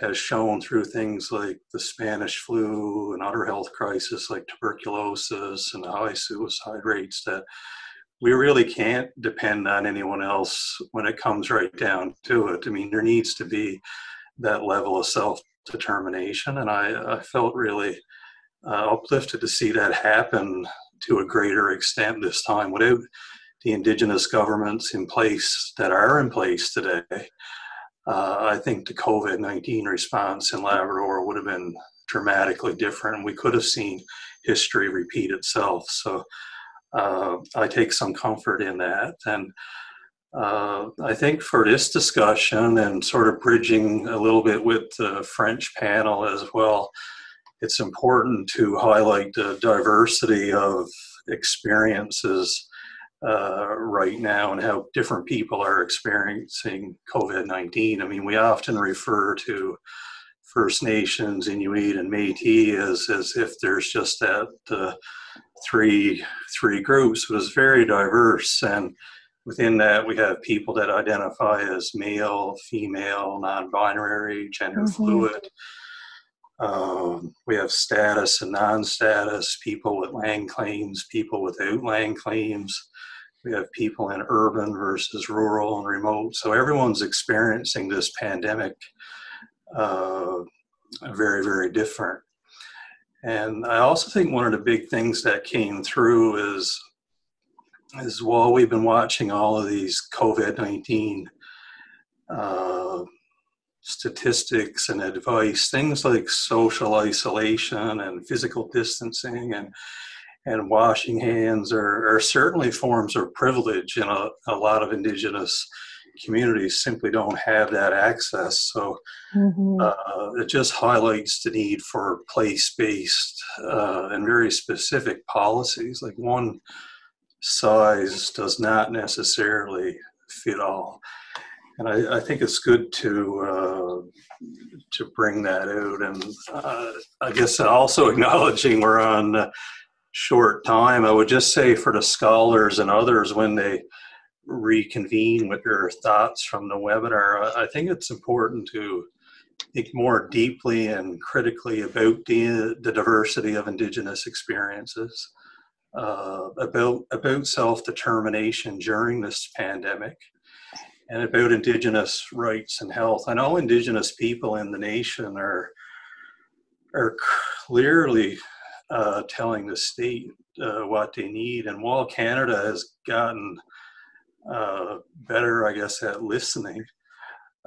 has shown through things like the Spanish flu and other health crisis like tuberculosis and high suicide rates that we really can't depend on anyone else when it comes right down to it. I mean, there needs to be that level of self determination, and I, I felt really uh, uplifted to see that happen to a greater extent this time without the indigenous governments in place that are in place today. Uh, I think the COVID 19 response in Labrador would have been dramatically different. We could have seen history repeat itself. So uh, I take some comfort in that. And uh, I think for this discussion and sort of bridging a little bit with the French panel as well, it's important to highlight the diversity of experiences uh, right now and how different people are experiencing COVID 19. I mean, we often refer to First Nations, Inuit, and Metis as, as if there's just that uh, three three groups, it's very diverse. And within that, we have people that identify as male, female, non-binary, gender mm-hmm. fluid. Um, we have status and non-status, people with land claims, people without land claims. We have people in urban versus rural and remote. So everyone's experiencing this pandemic uh, very, very different. And I also think one of the big things that came through is is while we've been watching all of these COVID nineteen uh, statistics and advice, things like social isolation and physical distancing and and washing hands are, are certainly forms of privilege in a, a lot of indigenous communities simply don't have that access. So mm-hmm. uh, it just highlights the need for place based uh, and very specific policies. Like one size does not necessarily fit all. And I, I think it's good to uh, to bring that out, and uh, I guess also acknowledging we're on short time. I would just say for the scholars and others when they reconvene with your thoughts from the webinar, I think it's important to think more deeply and critically about the, the diversity of Indigenous experiences, uh, about, about self determination during this pandemic, and about Indigenous rights and health. I know Indigenous people in the nation are, are clearly uh, telling the state uh, what they need. And while Canada has gotten uh, better, I guess, at listening,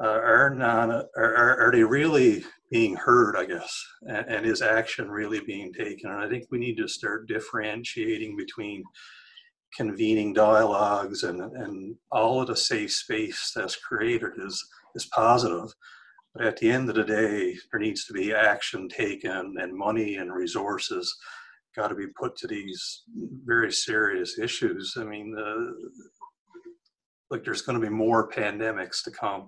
uh, are not are, are they really being heard? I guess, and, and is action really being taken? And I think we need to start differentiating between convening dialogues and and all of the safe space that's created is is positive. But at the end of the day, there needs to be action taken and money and resources got to be put to these very serious issues. I mean, uh, like there's going to be more pandemics to come.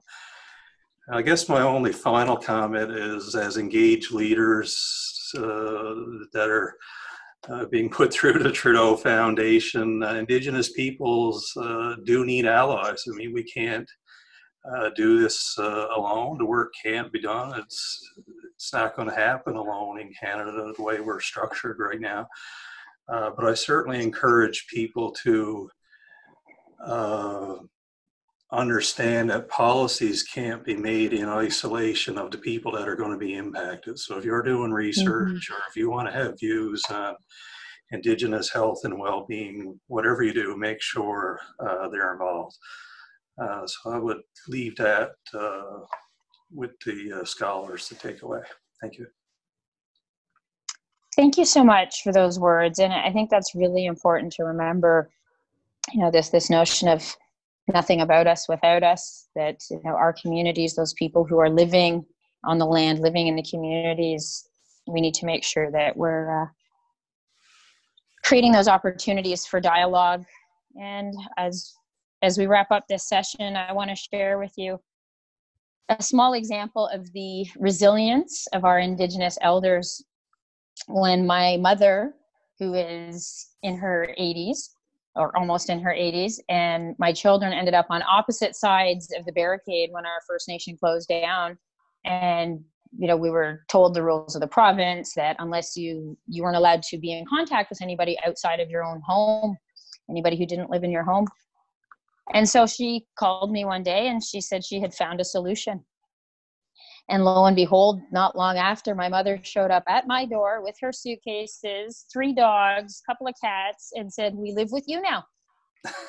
I guess my only final comment is as engaged leaders uh, that are uh, being put through the Trudeau Foundation, uh, Indigenous peoples uh, do need allies. I mean, we can't uh, do this uh, alone. The work can't be done. It's it's not going to happen alone in Canada the way we're structured right now. But I certainly encourage people to understand that policies can't be made in isolation of the people that are going to be impacted. So if you're doing research mm-hmm. or if you want to have views on Indigenous health and well-being, whatever you do, make sure uh, they're involved. Uh, so I would leave that uh, with the uh, scholars to take away. Thank you. Thank you so much for those words, and I think that's really important to remember. You know, this this notion of nothing about us without us. That you know, our communities, those people who are living on the land, living in the communities, we need to make sure that we're uh, creating those opportunities for dialogue. And as as we wrap up this session, I want to share with you a small example of the resilience of our Indigenous elders. When my mother, who is in her 80s, or almost in her 80s, and my children ended up on opposite sides of the barricade when our First Nation closed down. And you know, we were told the rules of the province that unless you you weren't allowed to be in contact with anybody outside of your own home, anybody who didn't live in your home, and so she called me one day and she said she had found a solution. And lo and behold, not long after, my mother showed up at my door with her suitcases, three dogs, couple of cats, and said, We live with you now.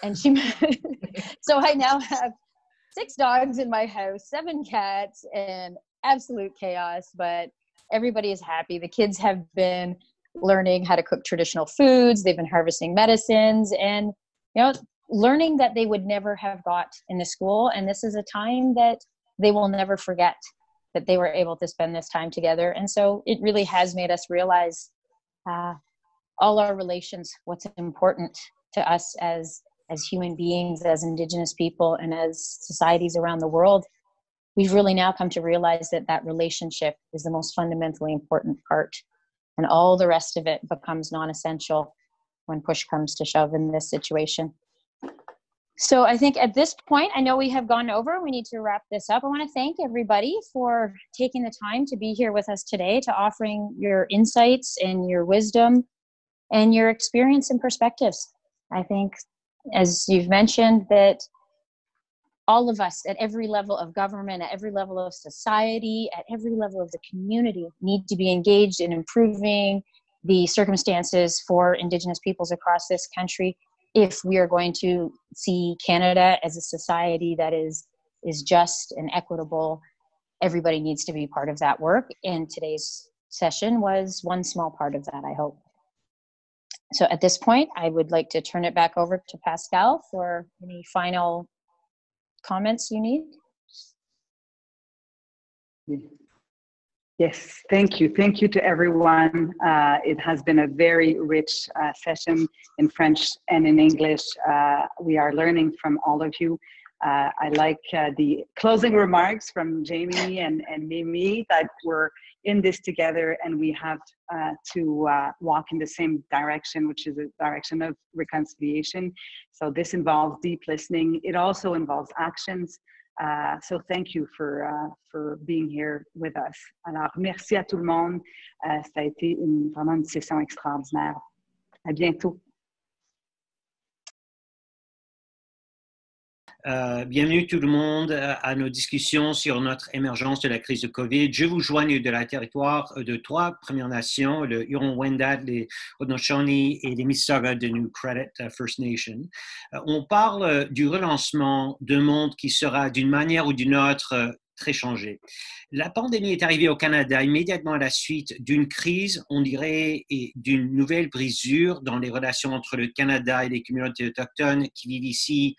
And she, so I now have six dogs in my house, seven cats, and absolute chaos, but everybody is happy. The kids have been learning how to cook traditional foods, they've been harvesting medicines, and you know, learning that they would never have got in the school and this is a time that they will never forget that they were able to spend this time together. And so it really has made us realize uh, all our relations what's important to us as as human beings as indigenous people and as societies around the world. We've really now come to realize that that relationship is the most fundamentally important part and all the rest of it becomes non-essential when push comes to shove in this situation so I think at this point, I know we have gone over. We need to wrap this up. I want to thank everybody for taking the time to be here with us today, to offering your insights and your wisdom and your experience and perspectives. I think, as you've mentioned, that all of us at every level of government, at every level of society, at every level of the community need to be engaged in improving the circumstances for Indigenous peoples across this country if we are going to see Canada as a society that is is just and equitable, everybody needs to be part of that work. And today's session was one small part of that, I hope. So at this point, I would like to turn it back over to Pascal for any final comments you need. Yes, thank you. Thank you to everyone. Uh, it has been a very rich uh, session in French and in English. Uh, we are learning from all of you. Uh, I like uh, the closing remarks from Jamie and, and Mimi that we're in this together and we have uh, to walk in the same direction, which is a direction of reconciliation. So this involves deep listening. It also involves actions. Uh, so thank you for, uh, for being here with us. Alors, merci à tout le monde. Uh, ça a été une, vraiment une session extraordinaire. À bientôt. Euh, bienvenue tout le monde à nos discussions sur notre émergence de la crise de COVID. Je vous joigne de la territoire de trois Premières Nations, le Huron-Wendat, les Haudenosaunee et les Mississauga de New Credit First Nation. Euh, on parle du relancement d'un monde qui sera d'une manière ou d'une autre très changé. La pandémie est arrivée au Canada immédiatement à la suite d'une crise, on dirait, et d'une nouvelle brisure dans les relations entre le Canada et les communautés autochtones qui vivent ici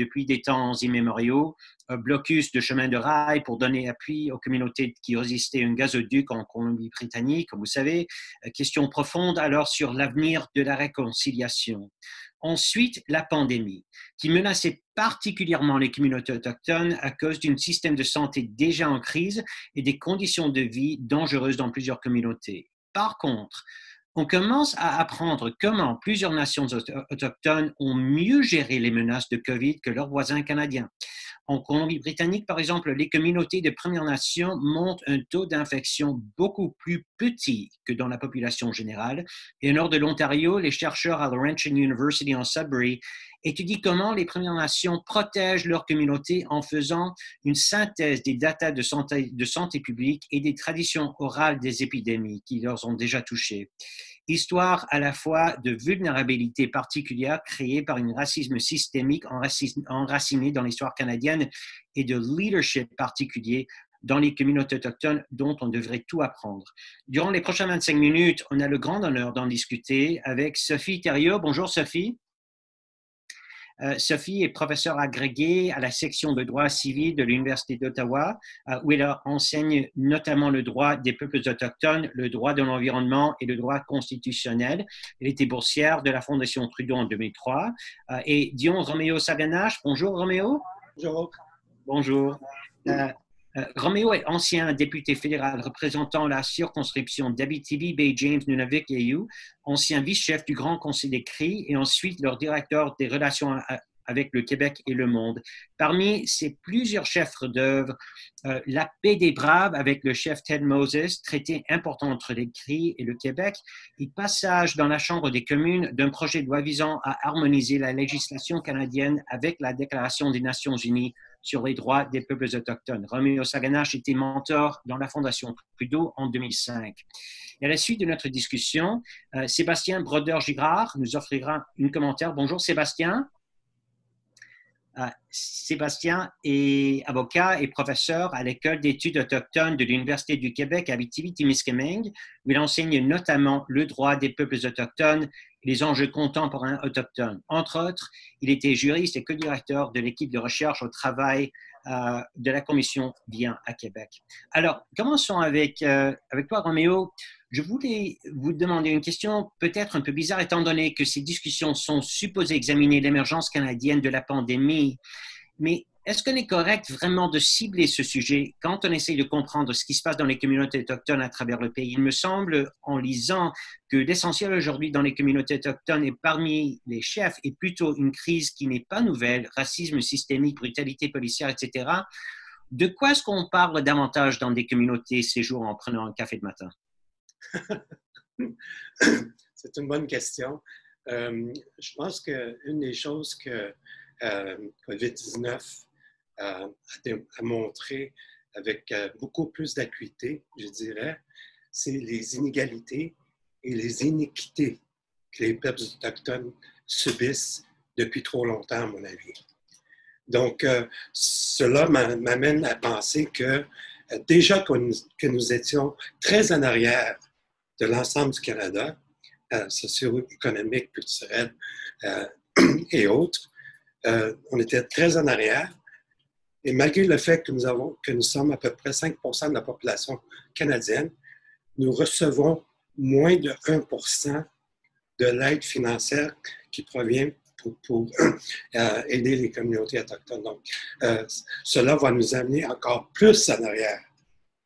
depuis des temps immémoriaux, un blocus de chemin de rail pour donner appui aux communautés qui résistaient à un gazoduc en Colombie-Britannique, comme vous savez. Euh, question profonde alors sur l'avenir de la réconciliation. Ensuite, la pandémie, qui menaçait particulièrement les communautés autochtones à cause d'un système de santé déjà en crise et des conditions de vie dangereuses dans plusieurs communautés. Par contre, on commence à apprendre comment plusieurs nations autochtones ont mieux géré les menaces de COVID que leurs voisins canadiens. En Colombie-Britannique, par exemple, les communautés de Premières Nations montrent un taux d'infection beaucoup plus petit que dans la population générale. Et au nord de l'Ontario, les chercheurs à Laurentian University en Sudbury étudient comment les Premières Nations protègent leur communauté en faisant une synthèse des datas de santé, de santé publique et des traditions orales des épidémies qui leur ont déjà touchées. Histoire à la fois de vulnérabilité particulière créée par un racisme systémique enraciné dans l'histoire canadienne et de leadership particulier dans les communautés autochtones dont on devrait tout apprendre. Durant les prochaines 25 minutes, on a le grand honneur d'en discuter avec Sophie Thériault. Bonjour Sophie. Euh, Sophie est professeure agrégée à la section de droit civil de l'Université d'Ottawa, euh, où elle enseigne notamment le droit des peuples autochtones, le droit de l'environnement et le droit constitutionnel. Elle était boursière de la Fondation Trudeau en 2003. Euh, et Dion Roméo Saganache, bonjour Roméo. Bonjour. Bonjour. Euh, Roméo est ancien député fédéral représentant la circonscription d'Abitibi, Bay James, Nunavik et You, ancien vice-chef du Grand Conseil des CRI et ensuite leur directeur des relations avec le Québec et le monde. Parmi ses plusieurs chefs d'œuvre, euh, La paix des braves avec le chef Ted Moses, traité important entre les CRI et le Québec, et passage dans la Chambre des communes d'un projet de loi visant à harmoniser la législation canadienne avec la Déclaration des Nations unies sur les droits des peuples autochtones. Roméo Saganache était mentor dans la Fondation Trudeau en 2005. Et à la suite de notre discussion, euh, Sébastien Brodeur-Gigrard nous offrira un commentaire. Bonjour Sébastien. Euh, Sébastien est avocat et professeur à l'École d'études autochtones de l'Université du Québec à Abitibi-Témiscamingue, où il enseigne notamment le droit des peuples autochtones les enjeux contemporains autochtones. Entre autres, il était juriste et co-directeur de l'équipe de recherche au travail euh, de la Commission Bien à Québec. Alors, commençons avec, euh, avec toi, Roméo. Je voulais vous demander une question peut-être un peu bizarre, étant donné que ces discussions sont supposées examiner l'émergence canadienne de la pandémie. Mais est-ce qu'on est correct vraiment de cibler ce sujet quand on essaie de comprendre ce qui se passe dans les communautés autochtones à travers le pays? Il me semble, en lisant, que l'essentiel aujourd'hui dans les communautés autochtones et parmi les chefs est plutôt une crise qui n'est pas nouvelle, racisme systémique, brutalité policière, etc. De quoi est-ce qu'on parle davantage dans des communautés ces jours en prenant un café de matin? C'est une bonne question. Euh, je pense qu'une des choses que euh, COVID-19 a, montré avec euh, beaucoup plus d'acuité, je dirais, c'est les inégalités et les iniquités que les peuples autochtones subissent depuis trop longtemps, à mon avis. Donc, cela m'amène à penser que déjà que nous étions très en arrière de l'ensemble du Canada, euh, socio-économique, culturel euh, et autres. Euh, on était très en arrière. Et malgré le fait que nous, sommes à peu près 5% de la population canadienne, nous recevons moins de 1% de l'aide financière qui provient pour, aider les communautés autochtones. Donc, cela va nous amener encore plus en arrière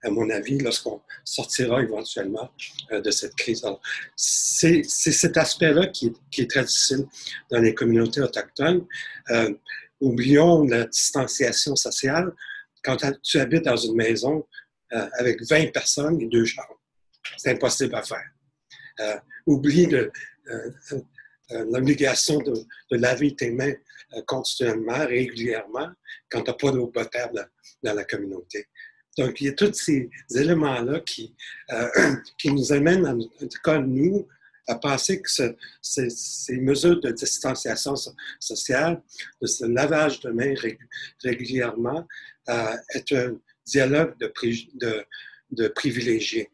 à mon avis, lorsqu'on sortira éventuellement euh, de cette crise. C'est cet aspect-là qui, est très difficile dans les communautés autochtones. Euh, oublions la distanciation sociale. Quand tu habites dans une maison euh, avec 20 personnes et deux chambres, c'est impossible à faire. Euh, oublie l'obligation de, de, laver tes mains continuellement, régulièrement, quand tu n'as pas d'eau potable dans la communauté. Donc, il y a tous ces éléments-là qui, qui nous amènent, en tout cas nous, à penser que ces, mesures de distanciation sociale, de ce lavage de mains régulièrement, euh, est un dialogue de, de, privilégiés,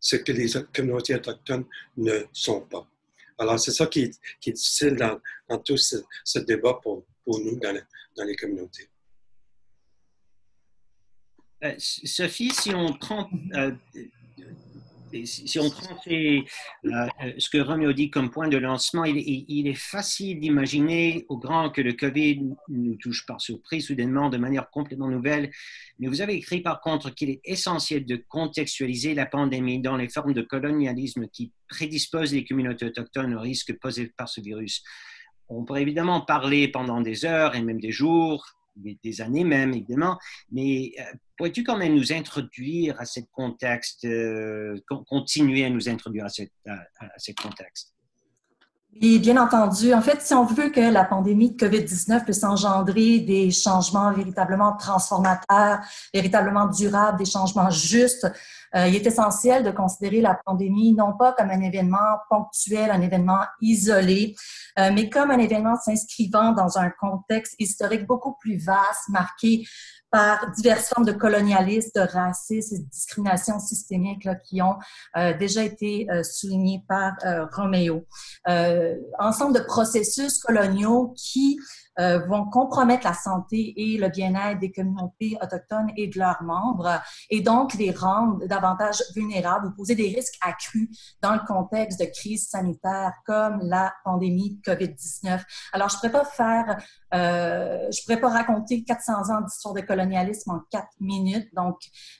ce que les communautés autochtones ne sont pas. Alors, c'est ça qui est, difficile dans, tout ce, débat pour, nous dans, dans les communautés. Euh, Sophie, si on prend euh, si on prend euh, ce que Roméo dit comme point de lancement, il, est facile d'imaginer au grand que le COVID nous touche par surprise soudainement de manière complètement nouvelle. Mais vous avez écrit par contre qu'il est essentiel de contextualiser la pandémie dans les formes de colonialisme qui prédisposent les communautés autochtones au risque posé par ce virus. On pourrait évidemment parler pendant des heures et même des jours des, années même, évidemment. Mais euh, pourrais-tu quand même nous introduire à ce contexte, euh, continuer à nous introduire à, ce contexte? Oui, bien entendu. En fait, si on veut que la pandémie de COVID-19 puisse engendrer des changements véritablement transformateurs, véritablement durables, des changements justes, euh, il est essentiel de considérer la pandémie non pas comme un événement ponctuel, un événement isolé, euh, mais comme un événement s'inscrivant dans un contexte historique beaucoup plus vaste, marqué par diverses formes de colonialisme, de racisme et de discrimination systémique là, qui ont euh, déjà été euh, soulignés par euh, Roméo. ensemble de processus coloniaux qui euh, vont compromettre la santé et le bien-être des communautés autochtones et de leurs membres et donc les rendre davantage vulnérables ou poser des risques accrus dans le contexte de crise sanitaire comme la pandémie COVID-19. Alors, je ne pourrais pas faire, euh, je pourrais pas raconter 400 ans d'histoire de colonialisme en quatre minutes, donc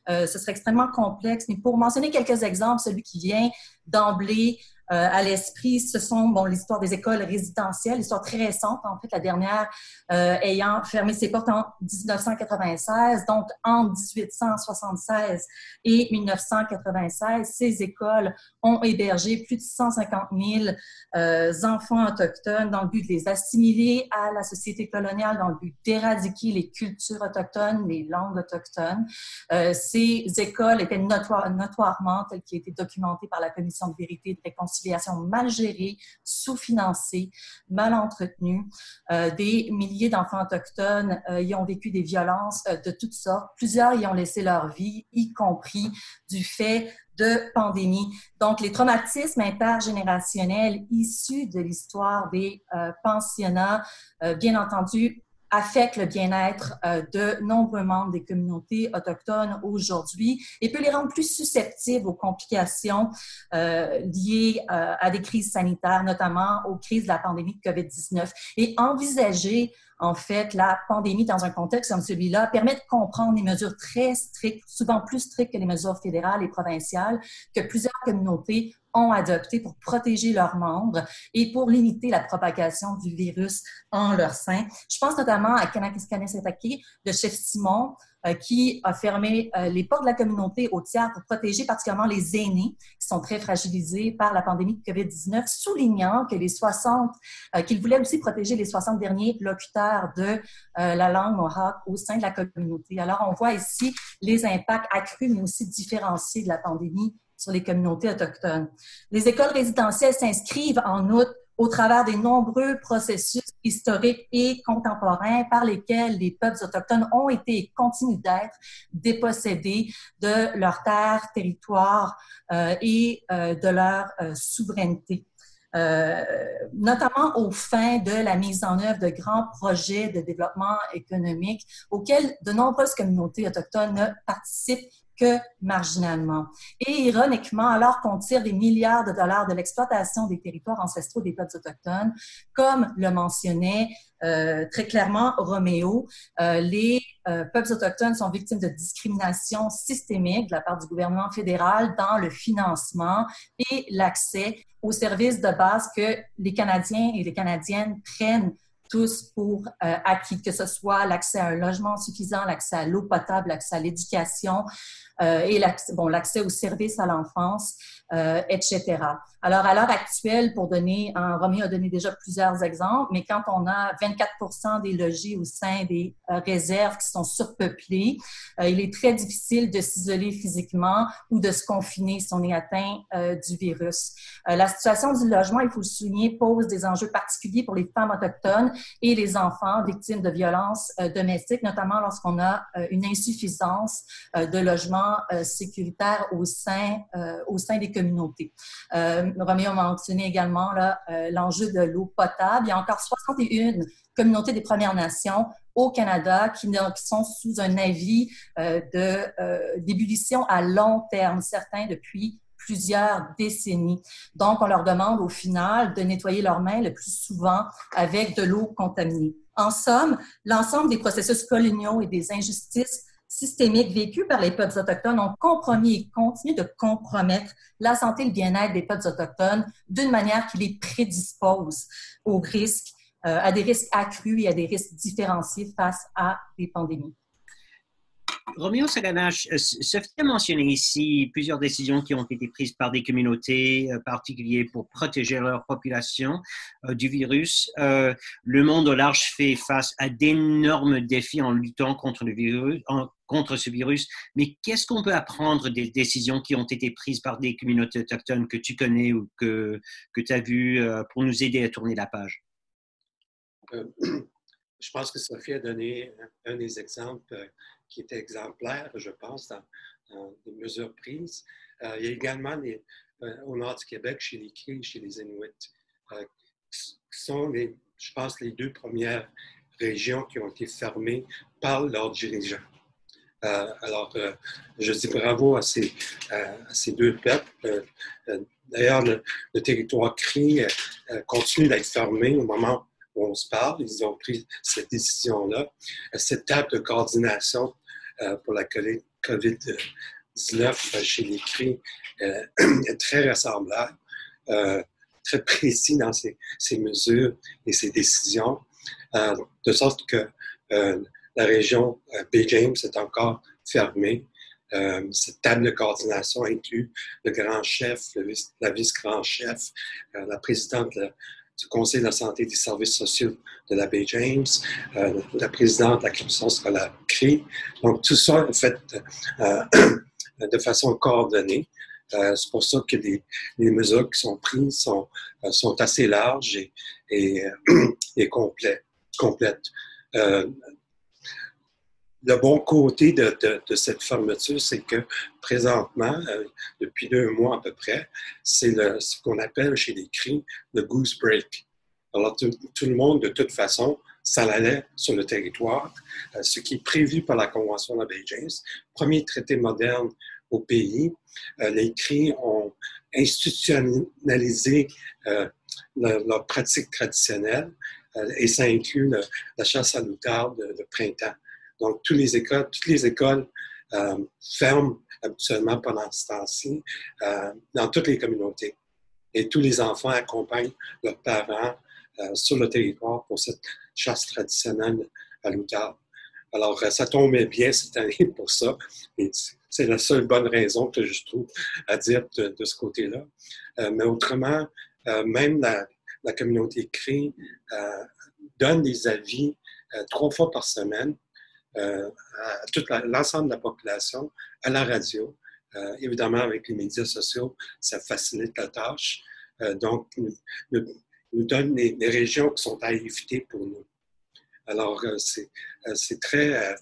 euh, ce serait extrêmement complexe. Mais pour mentionner quelques exemples, celui qui vient d'emblée à l'esprit, ce sont bon, l'histoire des écoles résidentielles, l'histoire très récente, en fait, la dernière euh, ayant fermé ses portes en 1996. Donc, entre 1876 et 1996, ces écoles ont hébergé plus de 150 000 euh, enfants autochtones dans le but de les assimiler à la société coloniale, dans le but d'éradiquer les cultures autochtones, les langues autochtones. Euh, ces écoles étaient notoirement, telles qui été documentées par la Commission de vérité et de réconciliation, mal gérée, sous-financée, mal entretenue. Euh, des milliers d'enfants autochtones euh, y ont vécu des violences euh, de toutes sortes. Plusieurs y ont laissé leur vie, y compris du fait de pandémie. Donc, les traumatismes intergénérationnels issus de l'histoire des pensionnats, bien entendu, affecte le bien-être euh, de nombreux membres des communautés autochtones aujourd'hui et peut les rendre plus susceptibles aux complications euh, liées euh, à des crises sanitaires, notamment aux crises de la pandémie de COVID-19. Et envisager en fait, la pandémie dans un contexte comme celui-là permet de comprendre les mesures très strictes, souvent plus strictes que les mesures fédérales et provinciales, que plusieurs communautés ont adopté pour protéger leurs membres et pour limiter la propagation du virus en leur sein. Je pense notamment à Kanakaskanesatake de Chef Simon, qui a fermé euh, les portes de la communauté au tiers pour protéger particulièrement les aînés qui sont très fragilisés par la pandémie de COVID-19, soulignant que les 60, euh, qu'il voulait aussi protéger les 60 derniers locuteurs de la langue mohawk au sein de la communauté. Alors, on voit ici les impacts accrus, mais aussi différenciés de la pandémie sur les communautés autochtones. Les écoles résidentielles s'inscrivent en outre au travers des nombreux processus historiques et contemporains par lesquels les peuples autochtones ont été et continuent d'être dépossédés de leurs terres, territoires euh, et euh, de leur euh, souveraineté. Euh, notamment au fin de la mise en œuvre de grands projets de développement économique auxquels de nombreuses communautés autochtones participent que marginalement. Et ironiquement, alors qu'on tire des milliards de dollars de l'exploitation des territoires ancestraux des peuples autochtones, comme le mentionnait euh, très clairement Roméo, euh, les euh, peuples autochtones sont victimes de discrimination systémique de la part du gouvernement fédéral dans le financement et l'accès aux services de base que les Canadiens et les Canadiennes prennent tous pour acquis, que ce soit l'accès à un logement suffisant, l'accès à l'eau potable, l'accès à l'éducation, euh, et l'accès aux services à l'enfance, euh, etc. Alors, à l'heure actuelle, pour donner, un, Romy a donné déjà plusieurs exemples, mais quand on a 24 des logis au sein des euh, réserves qui sont surpeuplées, il est très difficile de s'isoler physiquement ou de se confiner si on est atteint du virus. la situation du logement, il faut le souligner, pose des enjeux particuliers pour les femmes autochtones et les enfants victimes de violences domestiques, notamment lorsqu'on a une insuffisance de logements euh, sécuritaire au sein, euh, au sein des communautés. Euh, Roméo a mentionné également l'enjeu de l'eau potable. Il y a encore 61 communautés des Premières Nations au Canada qui, sont sous un avis de d'ébullition à long terme, certains depuis plusieurs décennies. Donc, on leur demande au final de nettoyer leurs mains le plus souvent avec de l'eau contaminée. En somme, l'ensemble des processus coloniaux et des injustices systémiques vécues par les peuples autochtones ont compromis et continuent de compromettre la santé et le bien-être des peuples autochtones d'une manière qui les prédispose aux risques, euh, à des risques accrus et à des risques différenciés face à des pandémies. Roméo Saganache, euh, Sophie a mentionné ici plusieurs décisions qui ont été prises par des communautés euh, particulières pour protéger leur population euh, du virus. le monde au large fait face à d'énormes défis en luttant contre, ce virus. Mais qu'est-ce qu'on peut apprendre des décisions qui ont été prises par des communautés autochtones que tu connais ou que, que tu as vues pour nous aider à tourner la page? je pense que Sophie a donné un des exemples qui était exemplaire, je pense, dans, les mesures prises. Euh, il y a également euh, au nord du Québec, chez les Cris, chez les Inuits, euh, qui sont, je pense, les deux premières régions qui ont été fermées par leurs dirigeants. alors, je dis bravo à ces, deux peuples. D'ailleurs, le, le, territoire CRI continue d'être fermé au moment où on se parle. Ils ont pris cette décision-là. Cette table de coordination euh, pour la COVID-19 chez les CRI euh, est très ressemblable, euh, très précis dans ses, mesures et ses décisions, de sorte que la région Bay James est encore fermée. cette table de coordination inclut le grand chef, la vice-grand chef, la présidente du Conseil de la santé des services sociaux de la baie James, euh, la présidente de la commission scolaire CRI. Donc, tout ça est fait euh, de façon coordonnée. Euh, c'est pour ça que les, mesures qui sont prises sont, assez larges et, complètes le bon côté de, cette fermeture, c'est que présentement, euh, depuis deux mois à peu près, c'est ce qu'on appelle chez les CRI le goose break. Alors, tout, le monde, de toute façon, s'en allait sur le territoire, euh, ce qui est prévu par la Convention de Beijing, premier traité moderne au pays. Euh, les CRI ont institutionnalisé leurs pratiques traditionnelles et ça inclut la chasse à l'outarde de printemps. Donc, toutes les écoles, euh, ferment habituellement pendant ce temps-ci euh, dans toutes les communautés. Et tous les enfants accompagnent leurs parents euh, sur le territoire pour cette chasse traditionnelle à l'outarde. Alors, ça tombait bien cette année pour ça. C'est la seule bonne raison que je trouve à dire de, ce côté-là. mais autrement, même la, la communauté CRI donne des avis trois fois par semaine euh, à tout l'ensemble de la population, à la radio. Euh, évidemment, avec les médias sociaux, ça facilite la tâche. Euh, donc, nous, nous donne des, régions qui sont à éviter pour nous. Alors, c'est très,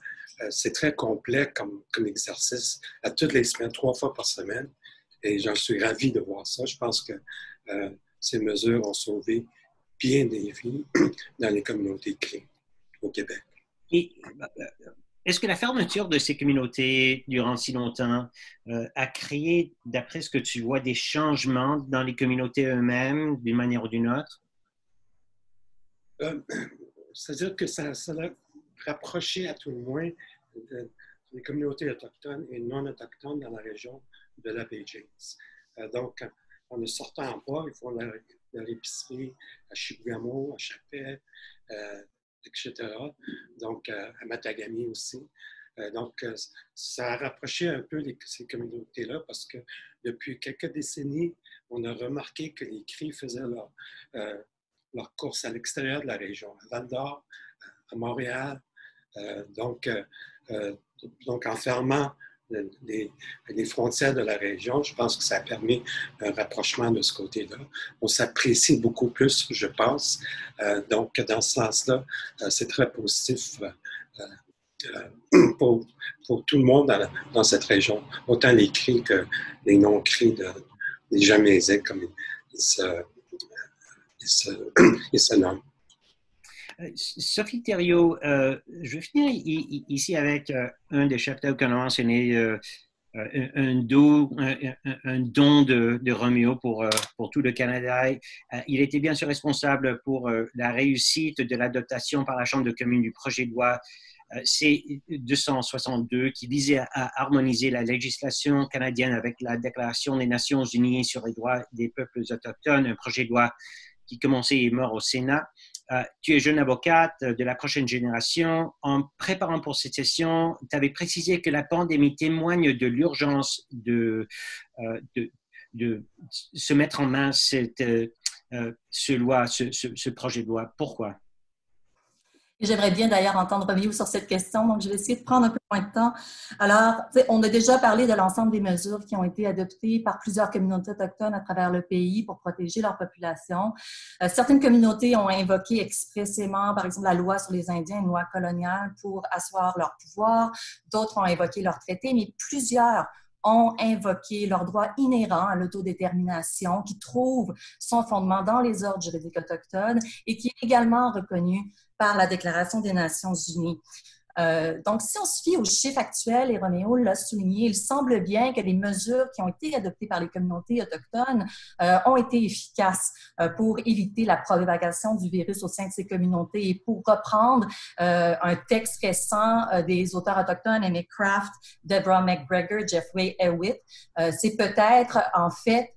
très complet comme, comme, exercice à toutes les semaines, trois fois par semaine. Et j'en suis ravi de voir ça. Je pense que ces mesures ont sauvé bien des vies dans les communautés clés au Québec. Euh, est-ce que la fermeture de ces communautés durant si longtemps euh, a créé, d'après ce que tu vois, des changements dans les communautés eux-mêmes d'une manière ou d'une autre? Euh, c'est-à-dire que ça, a rapproché à tout le moins les communautés autochtones et non autochtones dans la région de la Beijing. donc, en ne sortant pas, il faut dans l'épicerie à Chibougamau, à Chapet, etc. Donc, à Matagami aussi. donc, ça a rapproché un peu ces communautés-là parce que depuis quelques décennies, on a remarqué que les cris faisaient leur, course à l'extérieur de la région, à Val d'Or, à Montréal. donc, en fermant les, frontières de la région, je pense que ça a permis un rapprochement de ce côté-là. On s'apprécie beaucoup plus, je pense. Euh, donc, dans ce sens-là, euh, c'est très positif euh, pour, tout le monde dans, cette région, autant les cris que les non-cris de, des Jamésiques, comme ils se nomment. Euh, Sophie Thériault, euh, je vais finir ici avec euh, un des d'œuvre qu'on a mentionné, un, don, un, don de, de Roméo pour, tout le Canada. Il était bien sûr responsable pour la réussite de l'adoption par la Chambre de communes du projet de loi C-262 qui visait à harmoniser la législation canadienne avec la Déclaration des Nations Unies sur les droits des peuples autochtones, un projet de loi qui commençait et mort au Sénat. Euh, tu es jeune avocate de la prochaine génération. En préparant pour cette session, tu avais précisé que la pandémie témoigne de l'urgence de, euh, se mettre en main cette, euh, ce, ce projet de loi. Pourquoi? J'aimerais bien d'ailleurs entendre Roméo sur cette question, donc je vais essayer de prendre un peu moins de temps. Alors, on a déjà parlé de l'ensemble des mesures qui ont été adoptées par plusieurs communautés autochtones à travers le pays pour protéger leur population. Euh, certaines communautés ont invoqué expressément, par exemple, la loi sur les Indiens, une loi coloniale pour asseoir leur pouvoir. D'autres ont invoqué leur traité, mais plusieurs ont invoqué leur droit inhérent à l'autodétermination qui trouve son fondement dans les ordres juridiques autochtones et qui est également reconnu par la Déclaration des Nations Unies. Euh, donc, si on se fie aux chiffres actuels, et Roméo l'a souligné, il semble bien que les mesures qui ont été adoptées par les communautés autochtones euh, ont été efficaces euh, pour éviter la propagation du virus au sein de ces communautés. Et pour reprendre un texte récent des auteurs autochtones, Amy Craft, Deborah McGregor, Jeffrey Hewitt, c'est peut-être en fait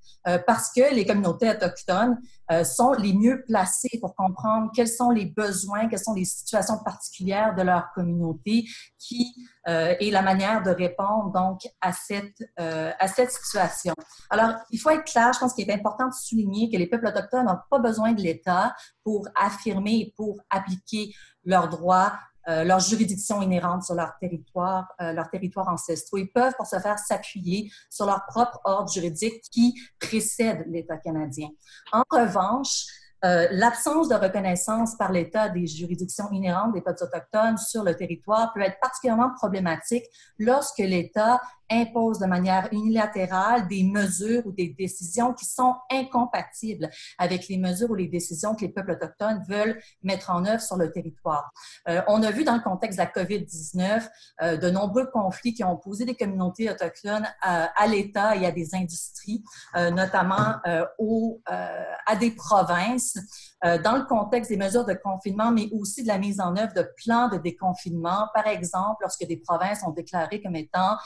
parce que les communautés autochtones euh, sont les mieux placés pour comprendre quels sont les besoins, quelles sont les situations particulières de leur communauté, qui euh, est la manière de répondre donc à cette, euh, à cette situation. Alors, il faut être clair, je pense qu'il est important de souligner que les peuples autochtones n'ont pas besoin de l'État pour affirmer et pour appliquer leurs droits euh, leur juridiction inhérente sur leur territoire, euh, leur territoire ancestraux. Ils peuvent, pour ce faire, s'appuyer sur leur propre ordre juridique qui précède l'État canadien. En revanche, euh, l'absence de reconnaissance par l'État des juridictions inhérentes des peuples autochtones sur le territoire peut être particulièrement problématique lorsque l'État impose de manière unilatérale des mesures ou des décisions qui sont incompatibles avec les mesures ou les décisions que les peuples autochtones veulent mettre en œuvre sur le territoire. Euh, on a vu dans le contexte de la COVID-19 euh, de nombreux conflits qui ont opposé des communautés autochtones à, à l'État et à des industries, euh, notamment euh, euh, à des provinces euh, dans le contexte des mesures de confinement, mais aussi de la mise en œuvre de plans de déconfinement. Par exemple, lorsque des provinces ont déclaré comme étant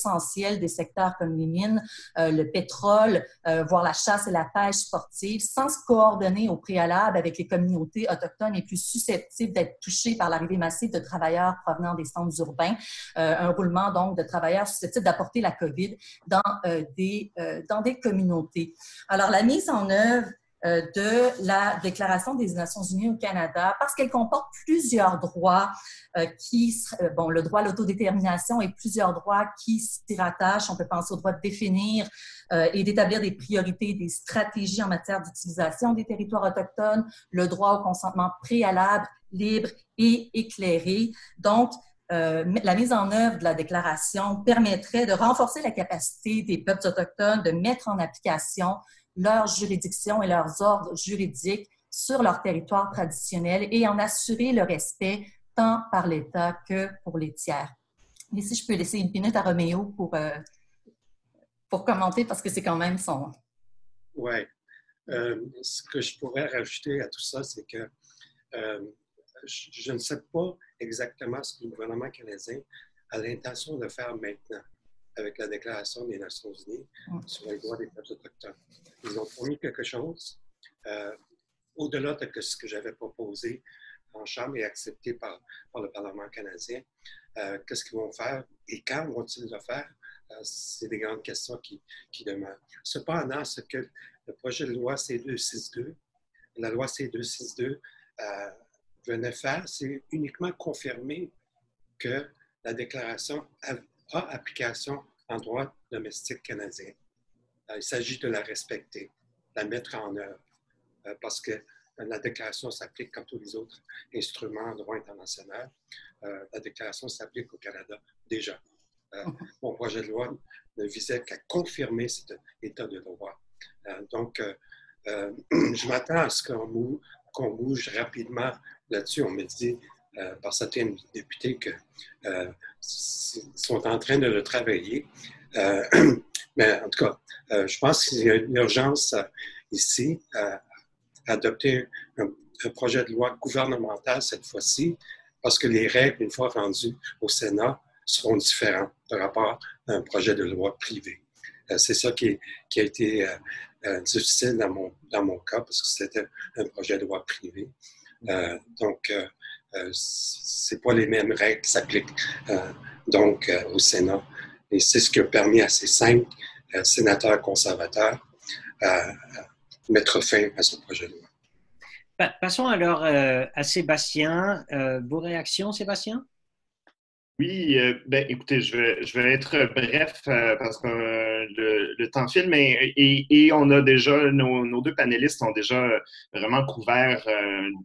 essentiels des secteurs comme les mines, euh, le pétrole, euh, voire la chasse et la pêche sportive, sans se coordonner au préalable avec les communautés autochtones les plus susceptibles d'être touchées par l'arrivée massive de travailleurs provenant des centres urbains, un roulement donc de travailleurs susceptibles d'apporter la COVID dans, des, dans des communautés. Alors, la mise en œuvre euh, de la Déclaration des Nations Unies au Canada parce qu'elle comporte plusieurs droits euh, qui, euh, bon, le droit à l'autodétermination et plusieurs droits qui s'y rattachent. On peut penser au droit de définir et d'établir des priorités, des stratégies en matière d'utilisation des territoires autochtones, le droit au consentement préalable, libre et éclairé. Donc, la mise en œuvre de la déclaration permettrait de renforcer la capacité des peuples autochtones de mettre en application leurs juridictions et leurs ordres juridiques sur leur territoire traditionnel et en assurer le respect tant par l'État que pour les tiers. Et si je peux laisser une minute à Roméo pour, euh, pour commenter, parce que c'est quand même son... Oui. Euh, ce que je pourrais rajouter à tout ça, c'est que euh, je, ne sais pas exactement ce que le gouvernement canadien a l'intention de faire maintenant avec la Déclaration des Nations Unies sur les droits des peuples autochtones. Ils ont promis quelque chose, au-delà de ce que j'avais proposé en Chambre et accepté par, par le Parlement canadien, qu'est-ce qu'ils vont faire et quand vont-ils le faire? c'est des grandes questions qui, qui demeurent. Cependant, ce que le projet de loi C262, la loi C262 euh, venait faire, c'est uniquement confirmer que la déclaration a, application en droit domestique canadien. Euh, il s'agit de la respecter, de la mettre en œuvre, euh, parce que la déclaration s'applique comme tous les autres instruments en droit international. la déclaration s'applique au Canada déjà. mon projet de loi ne visait qu'à confirmer cet état de droit. donc, je m'attends à ce qu'on bouge rapidement là-dessus. On me dit euh, par certains députés euh, sont en train de le travailler. Euh, mais en tout cas, je pense qu'il y a une urgence ici à adopter un, projet de loi gouvernemental cette fois-ci, parce que les règles, une fois rendues au Sénat, seront différentes par rapport à un projet de loi privé. C'est ça qui, a été euh, difficile dans mon, dans mon cas parce que c'était un projet de loi privé. Euh, donc, euh, c'est pas les mêmes règles qui s'appliquent donc au Sénat. Et c'est ce qui a permis à ces cinq sénateurs conservateurs à mettre fin à ce projet de loi. Passons alors à Sébastien. vos réactions, Sébastien? Oui, euh, ben, écoutez, je vais, je être bref euh, parce que euh, le, temps file, mais et, on a déjà, nos, deux panélistes ont déjà vraiment couvert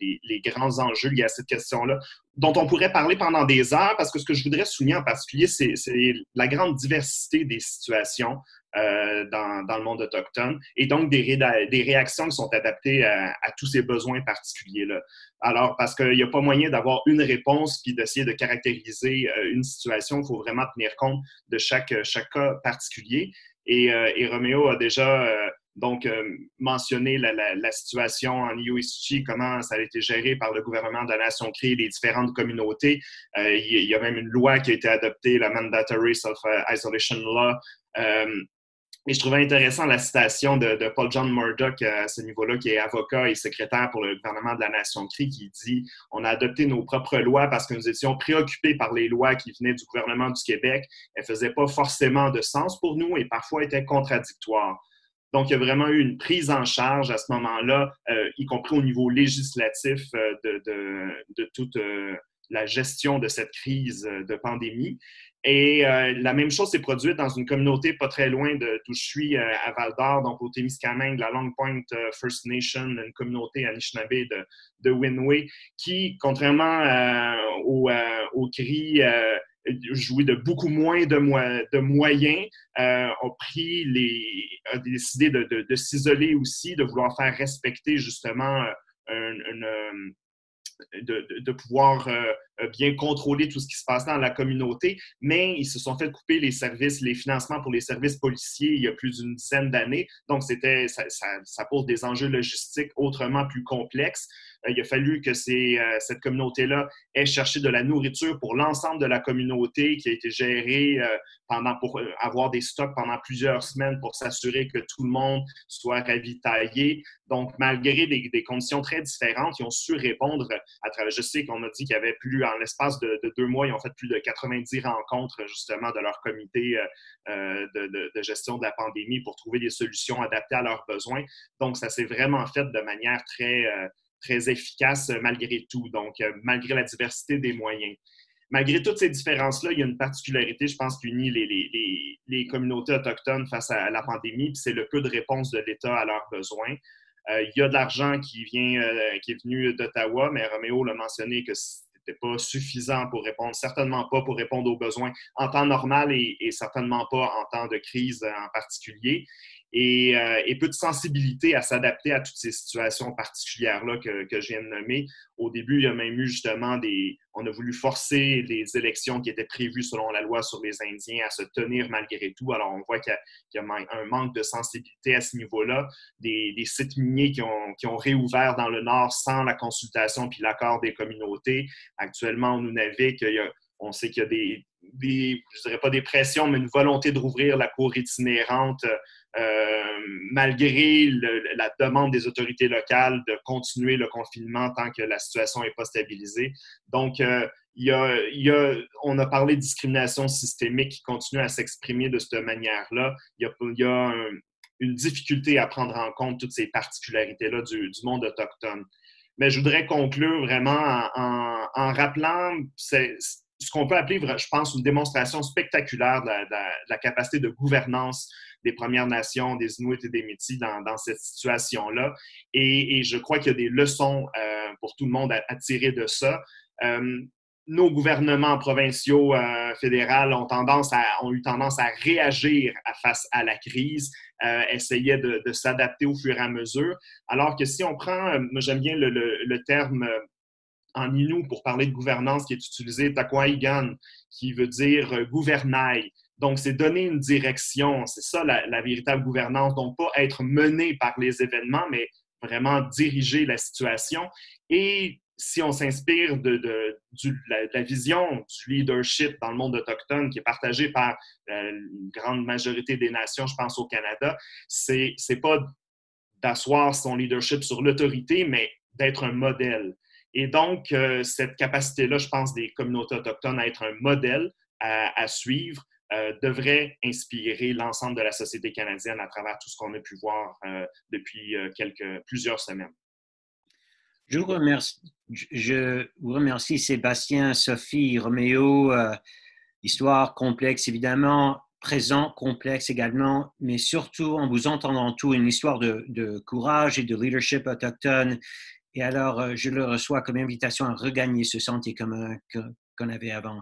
les, grands enjeux liés à cette question-là, dont on pourrait parler pendant des heures, parce que ce que je voudrais souligner en particulier, c'est la grande diversité des situations euh, dans, le monde autochtone et donc des, réactions qui sont adaptées à, tous ces besoins particuliers-là. Alors, parce qu'il n'y a pas moyen d'avoir une réponse puis d'essayer de caractériser euh, une situation, il faut vraiment tenir compte de chaque, chaque cas particulier. Et, euh, Roméo a déjà donc mentionné la, la, situation en Iouistuchi, comment ça a été géré par le gouvernement de la Nation Crée, les différentes communautés. il, y a même une loi qui a été adoptée, la Mandatory Self-Isolation Law, et je trouvais intéressant la citation de, Paul John Murdoch euh, à ce niveau-là, qui est avocat et secrétaire pour le gouvernement de la Nation Crie, qui dit On a adopté nos propres lois parce que nous étions préoccupés par les lois qui venaient du gouvernement du Québec. Elles ne faisaient pas forcément de sens pour nous et parfois étaient contradictoires. Donc, il y a vraiment eu une prise en charge à ce moment-là, euh, y compris au niveau législatif euh, de, toute la gestion de cette crise de pandémie. Et euh, la même chose s'est produite dans une communauté pas très loin d'où je suis, euh, à Val d'Or, donc au Témiscamingue, la Long Point euh, First Nation, une communauté Anishinaabe de, de Winway, qui, contrairement au, au CRI, joué de beaucoup moins de, moyens, a pris les, a décidé de, de, s'isoler aussi, de vouloir faire respecter justement une de, de, pouvoir euh, euh, bien contrôler tout ce qui se passe dans la communauté, mais ils se sont fait couper les services, les financements pour les services policiers il y a plus d'une dizaine d'années. Donc, c'était, ça, pose des enjeux logistiques autrement plus complexes. Euh, il a fallu que ces, cette communauté-là ait cherché de la nourriture pour l'ensemble de la communauté qui a été gérée pendant, pour avoir des stocks pendant plusieurs semaines pour s'assurer que tout le monde soit ravitaillé. Donc, malgré des, des conditions très différentes, ils ont su répondre à travers, je sais qu'on a dit qu'il y avait plus, en l'espace de, deux mois, ils ont fait plus de 90 rencontres justement de leur comité euh, euh, de, gestion de la pandémie pour trouver des solutions adaptées à leurs besoins. Donc, ça s'est vraiment fait de manière très, euh, efficace malgré tout, donc malgré la diversité des moyens malgré toutes ces différences-là, il y a une particularité, je pense, qui unit les, communautés autochtones face à la pandémie, c'est le peu de réponse de l'État à leurs besoins. Il y a de l'argent qui qui est venu d'Ottawa, mais Roméo l'a mentionné que n'était pas suffisant pour répondre, certainement pas pour répondre aux besoins en temps normal et, et certainement pas en temps de crise en particulier. Euh, et, peu de sensibilité à s'adapter à toutes ces situations particulières-là que, que, je viens de nommer. Au début, il y a même eu justement des... On a voulu forcer les élections qui étaient prévues selon la loi sur les Indiens à se tenir malgré tout. Alors, on voit qu'il y, a un manque de sensibilité à ce niveau-là. Des, sites miniers qui ont, qui ont, réouvert dans le Nord sans la consultation puis l'accord des communautés. Actuellement, on nous navigue. on sait qu'il y a des, des, je dirais pas des pressions, mais une volonté de rouvrir la cour itinérante malgré la demande des autorités locales de continuer le confinement tant que la situation n'est pas stabilisée. Donc, il y a, on a parlé de discrimination systémique qui continue à s'exprimer de cette manière-là. Il y a, une difficulté à prendre en compte toutes ces particularités-là du, monde autochtone. Mais je voudrais conclure vraiment en, rappelant ce qu'on peut appeler, je pense, une démonstration spectaculaire de la, capacité de gouvernance des Premières Nations, des Inuits et des Métis dans, cette situation-là. Et, je crois qu'il y a des leçons euh, pour tout le monde à, tirer de ça. Euh, nos gouvernements provinciaux, euh, fédéraux ont, ont eu tendance à réagir face à la crise, euh, essayaient de, s'adapter au fur et à mesure. Alors que si on prend, euh, moi j'aime bien le, terme en Innu pour parler de gouvernance qui est utilisé, Takwaigan, qui veut dire gouvernail. Donc, c'est donner une direction, c'est ça la, la, véritable gouvernance. Donc, pas être mené par les événements, mais vraiment diriger la situation. Et si on s'inspire de, la, vision du leadership dans le monde autochtone qui est partagé par euh, une grande majorité des nations, je pense au Canada, c'est pas d'asseoir son leadership sur l'autorité, mais d'être un modèle. Et donc, euh, cette capacité-là, je pense, des communautés autochtones à être un modèle à, suivre, euh, devrait inspirer l'ensemble de la société canadienne à travers tout ce qu'on a pu voir depuis quelques, plusieurs semaines. Je vous remercie, Sébastien, Sophie, Roméo. Euh, histoire complexe, évidemment, présent, complexe également, mais surtout en vous entendant tout, une histoire de, courage et de leadership autochtone. Et alors, euh, je le reçois comme invitation à regagner ce sentier commun qu'on avait avant.